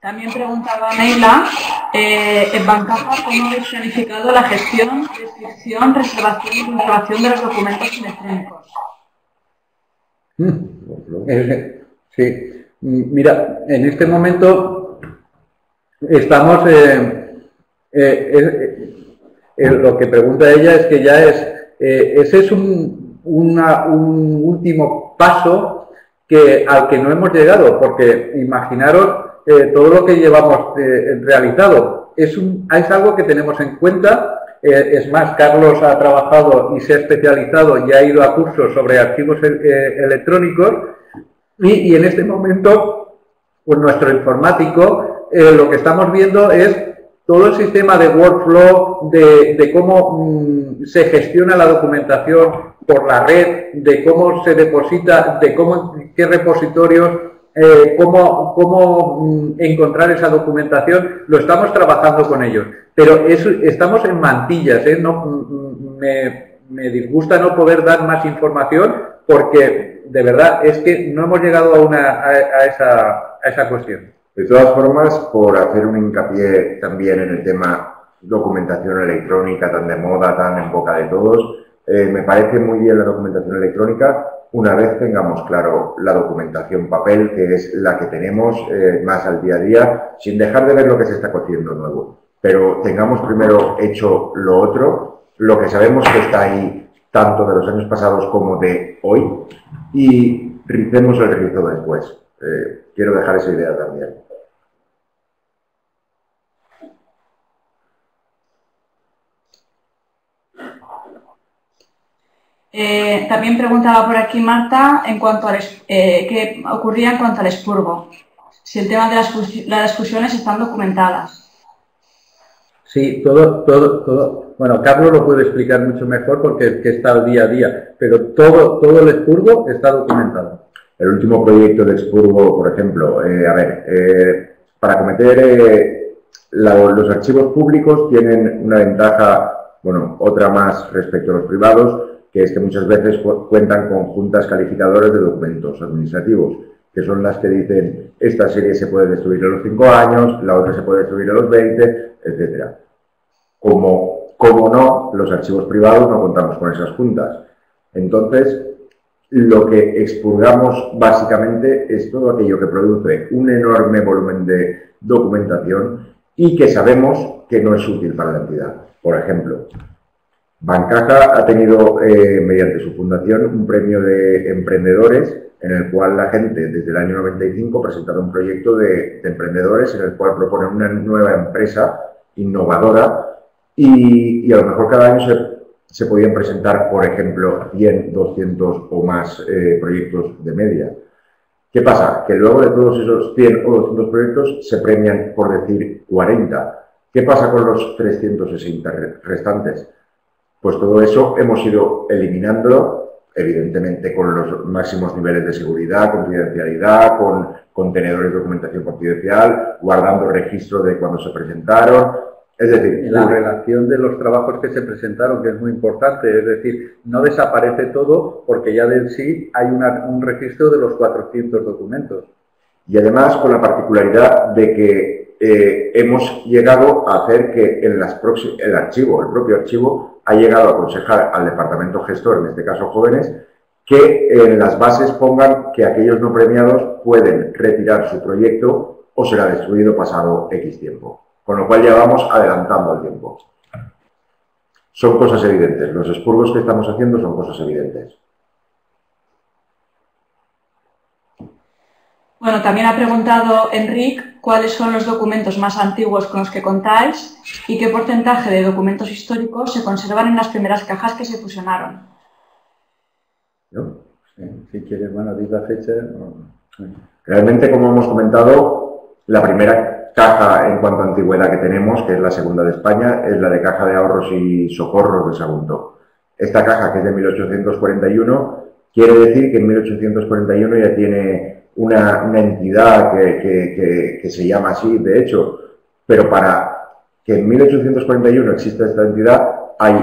también preguntaba Neila, eh, en Bancaja, ¿cómo habéis planificado la gestión, descripción, reservación y conservación de los documentos electrónicos?
Sí, mira, en este momento estamos, eh, eh, eh, lo que pregunta ella es que ya es, ese es un, una, un último paso que, al que no hemos llegado, porque imaginaros todo lo que llevamos realizado. Es, un, es algo que tenemos en cuenta. Es más, Carlos ha trabajado y se ha especializado y ha ido a cursos sobre archivos electrónicos y, y, en este momento, pues nuestro informático, lo que estamos viendo es todo el sistema de workflow, de, cómo mmm, se gestiona la documentación por la red, de cómo se deposita, de cómo, qué repositorios eh, cómo, cómo mm, encontrar esa documentación, lo estamos trabajando con ellos. Pero eso, estamos en mantillas, ¿eh? no, mm, me, me, disgusta no poder dar más información porque de verdad es que no hemos llegado a, esa cuestión.
De todas formas, por hacer un hincapié también en el tema documentación electrónica tan de moda, tan en boca de todos, eh, me parece muy bien la documentación electrónica, una vez tengamos claro la documentación papel, que es la que tenemos eh, más al día a día, sin dejar de ver lo que se está cociendo nuevo. Pero tengamos primero hecho lo otro, lo que sabemos que está ahí tanto de los años pasados como de hoy, y ricemos el rizo después. Eh, quiero dejar esa idea también.
Eh, también preguntaba por aquí Marta en cuanto a eh, qué ocurría en cuanto al expurgo. Si el tema de las, las fusiones están documentadas.
Sí, todo, todo, todo. Bueno, Carlos lo puede explicar mucho mejor porque que está al día a día, pero todo, todo el expurgo está documentado.
El último proyecto de expurgo, por ejemplo, eh, a ver, para cometer los archivos públicos tienen una ventaja, bueno, otra más respecto a los privados, que es que muchas veces cuentan con juntas calificadoras de documentos administrativos, que son las que dicen esta serie se puede destruir a los 5 años, la otra se puede destruir a los 20, etc. Como, como no, los archivos privados no contamos con esas juntas. Entonces, lo que expurgamos básicamente es todo aquello que produce un enorme volumen de documentación y que sabemos que no es útil para la entidad. Por ejemplo, Bancaja ha tenido, eh, mediante su fundación, un premio de emprendedores en el cual la gente desde el año 95 presentado un proyecto de, emprendedores en el cual proponen una nueva empresa innovadora y, a lo mejor cada año se, podían presentar, por ejemplo, 100, 200 o más eh, proyectos de media. ¿Qué pasa? Que luego de todos esos 100 o 200 proyectos se premian, por decir, 40. ¿Qué pasa con los 360 restantes? Pues todo eso hemos ido eliminándolo, evidentemente con los máximos niveles de seguridad, confidencialidad, con contenedores de documentación confidencial, guardando registro de cuando se presentaron. Es decir,
la relación de los trabajos que se presentaron, que es muy importante, es decir, no desaparece todo porque ya de sí hay un registro de los 400 documentos.
Y además con la particularidad de que eh, hemos llegado a hacer que en las el archivo, el propio archivo, ha llegado a aconsejar al departamento gestor, en este caso jóvenes, que en las bases pongan que aquellos no premiados pueden retirar su proyecto o será destruido pasado X tiempo. Con lo cual ya vamos adelantando el tiempo. Son cosas evidentes. Los expurgos que estamos haciendo son cosas evidentes.
Bueno, también ha preguntado Enrique cuáles son los documentos más antiguos con los que contáis y qué porcentaje de documentos históricos se conservan en las primeras cajas que se fusionaron.
¿Yo? Si quieres, bueno, la fecha.
Realmente, como hemos comentado, la primera caja en cuanto a antigüedad que tenemos, que es la segunda de España, es la de Caja de Ahorros y Socorros de Sagunto. Esta caja, que es de 1841, quiere decir que en 1841 ya tiene una, entidad que, se llama así, de hecho, pero para que en 1841 exista esta entidad hay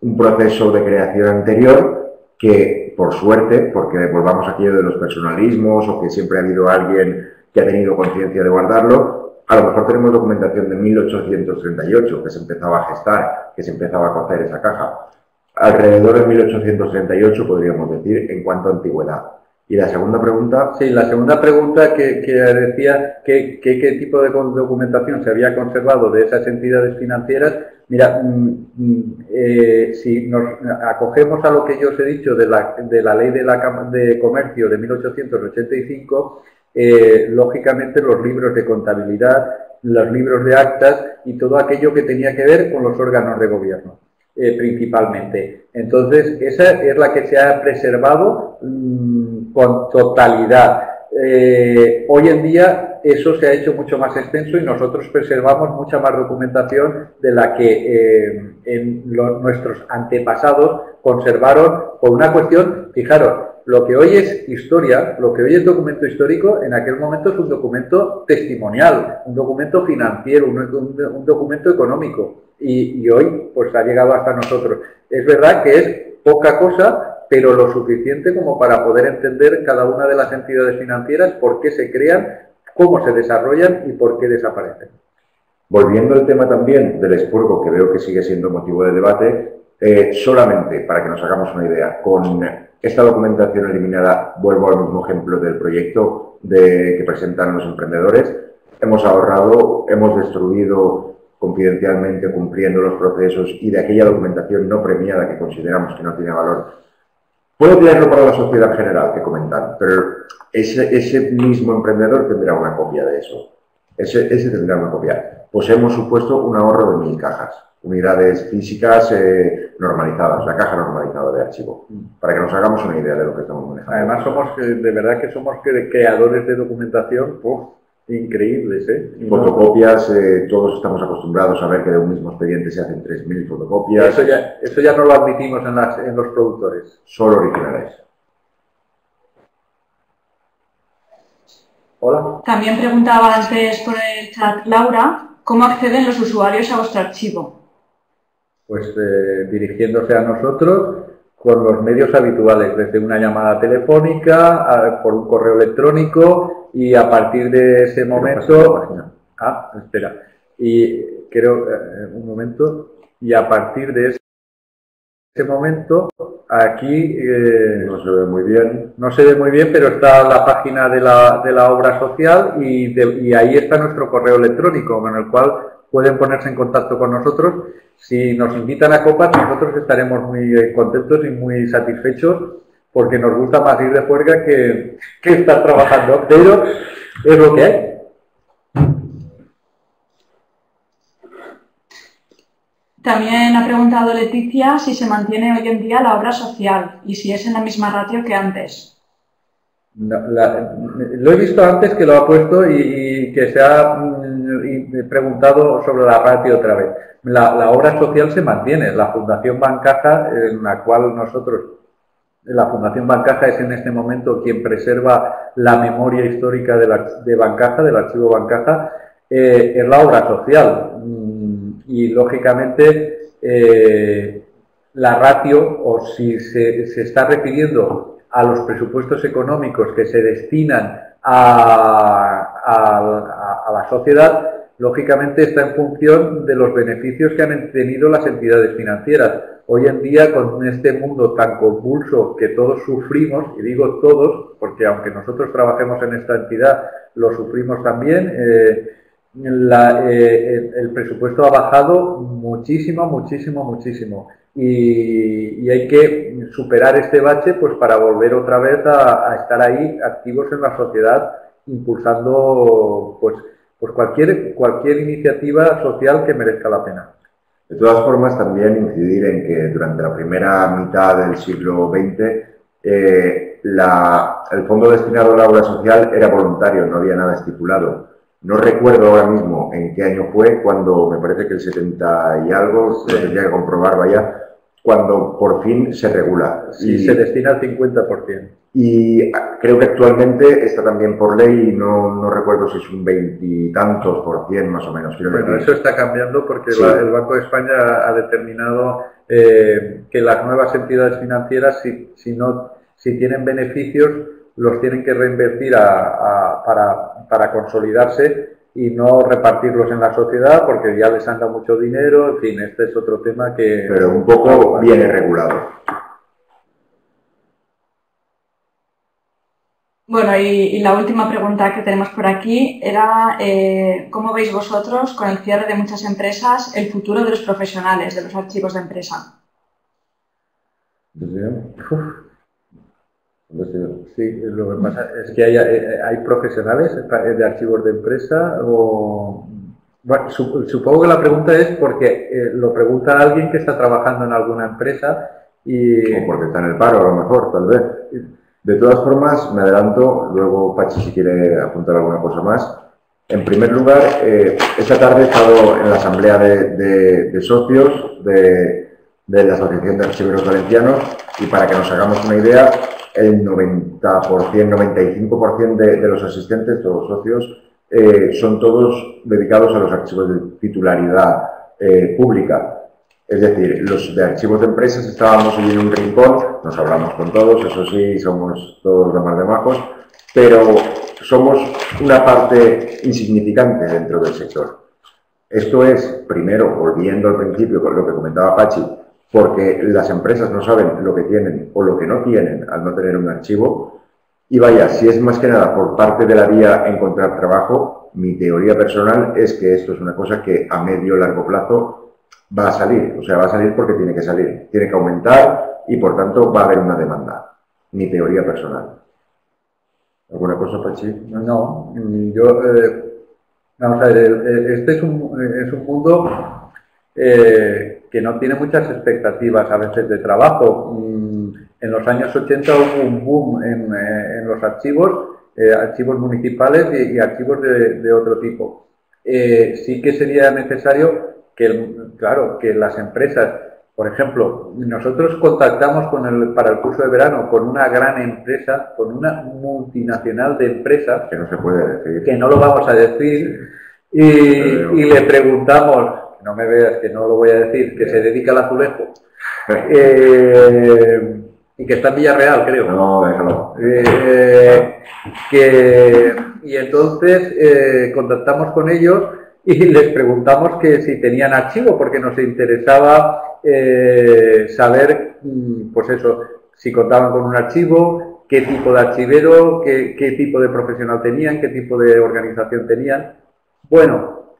un proceso de creación anterior que, por suerte, porque volvamos aquí de los personalismos o que siempre ha habido alguien que ha tenido conciencia de guardarlo, a lo mejor tenemos documentación de 1838 que se empezaba a gestar, que se empezaba a cocer esa caja. Alrededor de 1838 podríamos decir en cuanto a antigüedad. Y la segunda pregunta.
Sí, la segunda pregunta que, decía qué que, tipo de documentación se había conservado de esas entidades financieras. Mira, mm, mm, eh, si nos acogemos a lo que yo os he dicho de la, de la ley de, la, de comercio de 1885, eh, lógicamente los libros de contabilidad, los libros de actas y todo aquello que tenía que ver con los órganos de gobierno. Eh, principalmente. Entonces, esa es la que se ha preservado mm, con totalidad. Eh, hoy en día eso se ha hecho mucho más extenso y nosotros preservamos mucha más documentación de la que nuestros antepasados conservaron por una cuestión, fijaros, lo que hoy es historia, lo que hoy es documento histórico, en aquel momento es un documento testimonial, un documento financiero, un documento económico y, hoy pues ha llegado hasta nosotros. Es verdad que es poca cosa, pero lo suficiente como para poder entender cada una de las entidades financieras, por qué se crean, cómo se desarrollan y por qué desaparecen.
Volviendo al tema también del expurgo, que veo que sigue siendo motivo de debate, eh, solamente para que nos hagamos una idea, con esta documentación eliminada, vuelvo al mismo ejemplo del proyecto de, que presentan los emprendedores, hemos ahorrado, hemos destruido confidencialmente cumpliendo los procesos y de aquella documentación no premiada que consideramos que no tiene valor. Puedo tirarlo para la sociedad en general que comentan, pero ese, ese mismo emprendedor tendrá una copia de eso. Ese, ese tendrá una copia. Pues hemos supuesto un ahorro de mil cajas, unidades físicas eh, normalizadas, la caja normalizada de archivo, para que nos hagamos una idea de lo que estamos manejando.
Además, somos de verdad que somos creadores de documentación increíbles. ¿eh?
Fotocopias, eh, todos estamos acostumbrados a ver que de un mismo expediente se hacen 3.000 fotocopias.
Eso ya, eso ya no lo admitimos en, las, en los productores.
Solo originales.
Hola. También preguntaba antes por el chat Laura, ¿cómo acceden los usuarios a vuestro archivo?
Pues eh, dirigiéndose a nosotros con los medios habituales, desde una llamada telefónica, por un correo electrónico y a partir de ese momento... Ah, espera. Y creo, eh, un momento, y a partir de ese momento, aquí...
Eh, no se ve muy bien.
No se ve muy bien, pero está la página de la, de la obra social y, ahí está nuestro correo electrónico, con el cual pueden ponerse en contacto con nosotros. Si nos invitan a copas, nosotros estaremos muy eh, contentos y muy satisfechos porque nos gusta más ir de juerga que, que estar trabajando, pero es lo que hay.
También ha preguntado Leticia si se mantiene hoy en día la obra social y si es en la misma ratio que antes.
lo he visto antes que lo ha puesto y que se ha he preguntado sobre la ratio otra vez. La, obra social se mantiene. La Fundación Bancaja, en la cual nosotros, la Fundación Bancaja es en este momento quien preserva la memoria histórica de, la, de Bancaja, del archivo Bancaja, eh, es la obra social. Y lógicamente eh, la ratio, o si se, se está refiriendo a los presupuestos económicos que se destinan a, la sociedad, lógicamente está en función de los beneficios que han tenido las entidades financieras. Hoy en día, con este mundo tan convulso que todos sufrimos, y digo todos, porque aunque nosotros trabajemos en esta entidad, lo sufrimos también, eh, eh, el, presupuesto ha bajado muchísimo, muchísimo, muchísimo. Y, hay que superar este bache pues para volver otra vez a, estar ahí activos en la sociedad, impulsando pues, pues cualquier, cualquier iniciativa social que merezca la pena.
De todas formas, también incidir en que durante la primera mitad del siglo XX eh, el fondo destinado a la obra social era voluntario, no había nada estipulado. No recuerdo ahora mismo en qué año fue, cuando me parece que el 70 y algo, lo tendría que comprobar, vaya, cuando por fin se regula.
y se destina al 50%.
Y creo que actualmente está también por ley, no, no recuerdo si es un veintitantos por cien más o menos.
bueno, eso está cambiando porque el Banco de España ha determinado eh, que las nuevas entidades financieras, si, si, no, si tienen beneficios, los tienen que reinvertir para, para consolidarse y no repartirlos en la sociedad porque ya les han dado mucho dinero, en fin, este es otro tema que...
Pero un poco viene regulado.
Bueno, y, la última pregunta que tenemos por aquí era eh, ¿cómo veis vosotros con el cierre de muchas empresas el futuro de los profesionales de los archivos de empresa?
Sí, lo que pasa es que hay, eh, hay profesionales de archivos de empresa o... Bueno, supongo que la pregunta es porque eh, lo pregunta alguien que está trabajando en alguna empresa y...
O porque está en el paro, a lo mejor, tal vez. De todas formas, me adelanto, luego Pachi si quiere apuntar alguna cosa más. En primer lugar, eh, esta tarde he estado en la asamblea de, de socios de, de la Asociación de Archiveros Valencianos y para que nos hagamos una idea, el 90%, 95% de, los asistentes, todos socios, eh, son todos dedicados a los archivos de titularidad eh, pública. Es decir, los de archivos de empresas estábamos en un rincón, nos hablamos con todos, eso sí, somos todos de más de majos, pero somos una parte insignificante dentro del sector. Esto es, primero, volviendo al principio con lo que comentaba Pachi, porque las empresas no saben lo que tienen o lo que no tienen al no tener un archivo. Y vaya, si es más que nada por parte de la vía encontrar trabajo, mi teoría personal es que esto es una cosa que a medio largo plazo va a salir. O sea, va a salir porque tiene que salir. Tiene que aumentar y por tanto va a haber una demanda. Mi teoría personal. ¿Alguna cosa, Pachi?
No, yo. Eh, vamos a ver, este es un, es un mundo eh, que no tiene muchas expectativas a veces de trabajo. Mm, en los años 80 hubo un boom en, eh, los archivos, archivos municipales y, archivos de, otro tipo. sí que sería necesario que, claro, que las empresas por ejemplo, nosotros contactamos con el, para el curso de verano con una gran empresa, con una multinacional de empresas,
que no se puede decir,
que no lo vamos a decir, y, le preguntamos, no me veas que no lo voy a decir, que se dedica al azulejo, eh, y que está en Villarreal, creo.
No, déjalo.
Eh, que, y entonces eh, contactamos con ellos y les preguntamos que si tenían archivo, porque nos interesaba eh, saber, mm, pues eso, si contaban con un archivo, qué tipo de archivero, qué, qué tipo de profesional tenían, qué tipo de organización tenían. Bueno,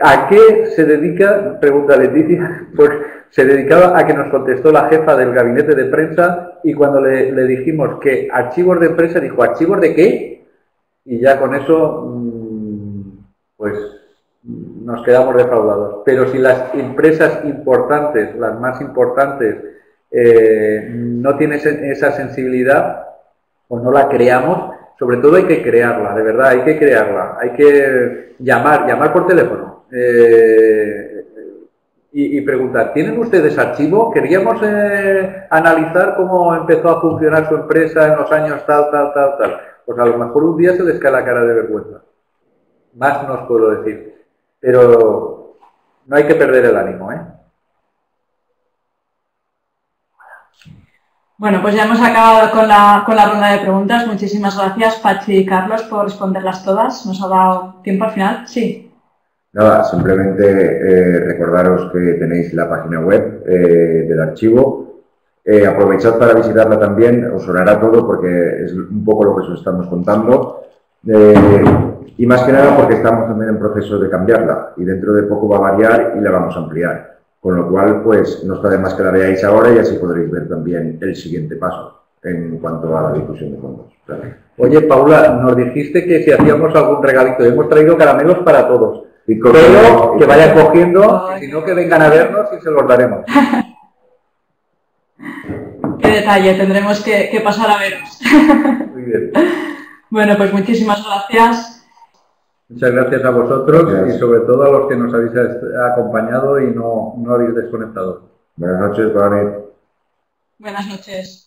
¿A qué se dedica? Pregunta Leticia. Pues se dedicaba a que nos contestó la jefa del gabinete de prensa y cuando le, dijimos que archivos de prensa, dijo, ¿archivos de qué? Y ya con eso mm, pues nos quedamos defraudados. Pero si las empresas importantes, las más importantes, eh, no tienen esa sensibilidad o no la creamos, sobre todo hay que crearla, de verdad, hay que crearla, hay que llamar, llamar por teléfono eh, y, preguntar, ¿tienen ustedes archivo? Queríamos eh, analizar cómo empezó a funcionar su empresa en los años tal, tal, tal, tal. Pues a lo mejor un día se les cae la cara de vergüenza. Más no os puedo decir. Pero no hay que perder el ánimo, ¿eh?
Bueno, pues ya hemos acabado con la, con la ronda de preguntas. Muchísimas gracias, Pachi y Carlos, por responderlas todas. ¿Nos ha dado tiempo al final? Sí.
Nada, simplemente eh, recordaros que tenéis la página web eh, del archivo. Eh, aprovechad para visitarla también, os sonará todo porque es un poco lo que os estamos contando. Y más que nada porque estamos también en proceso de cambiarla y dentro de poco va a variar y la vamos a ampliar. Con lo cual, pues no está de más que la veáis ahora y así podréis ver también el siguiente paso en cuanto a la difusión de fondos.
Oye, Paula, nos dijiste que si hacíamos algún regalito, hemos traído caramelos para todos. Y pero que vayan cogiendo, si no que vengan a vernos y se los daremos.
Qué detalle, tendremos que, que pasar a veros. Muy bien. Bueno, pues muchísimas gracias.
Muchas gracias a vosotros y sobre todo a los que nos habéis acompañado y no, no habéis desconectado.
Buenas noches, Buenas
noches.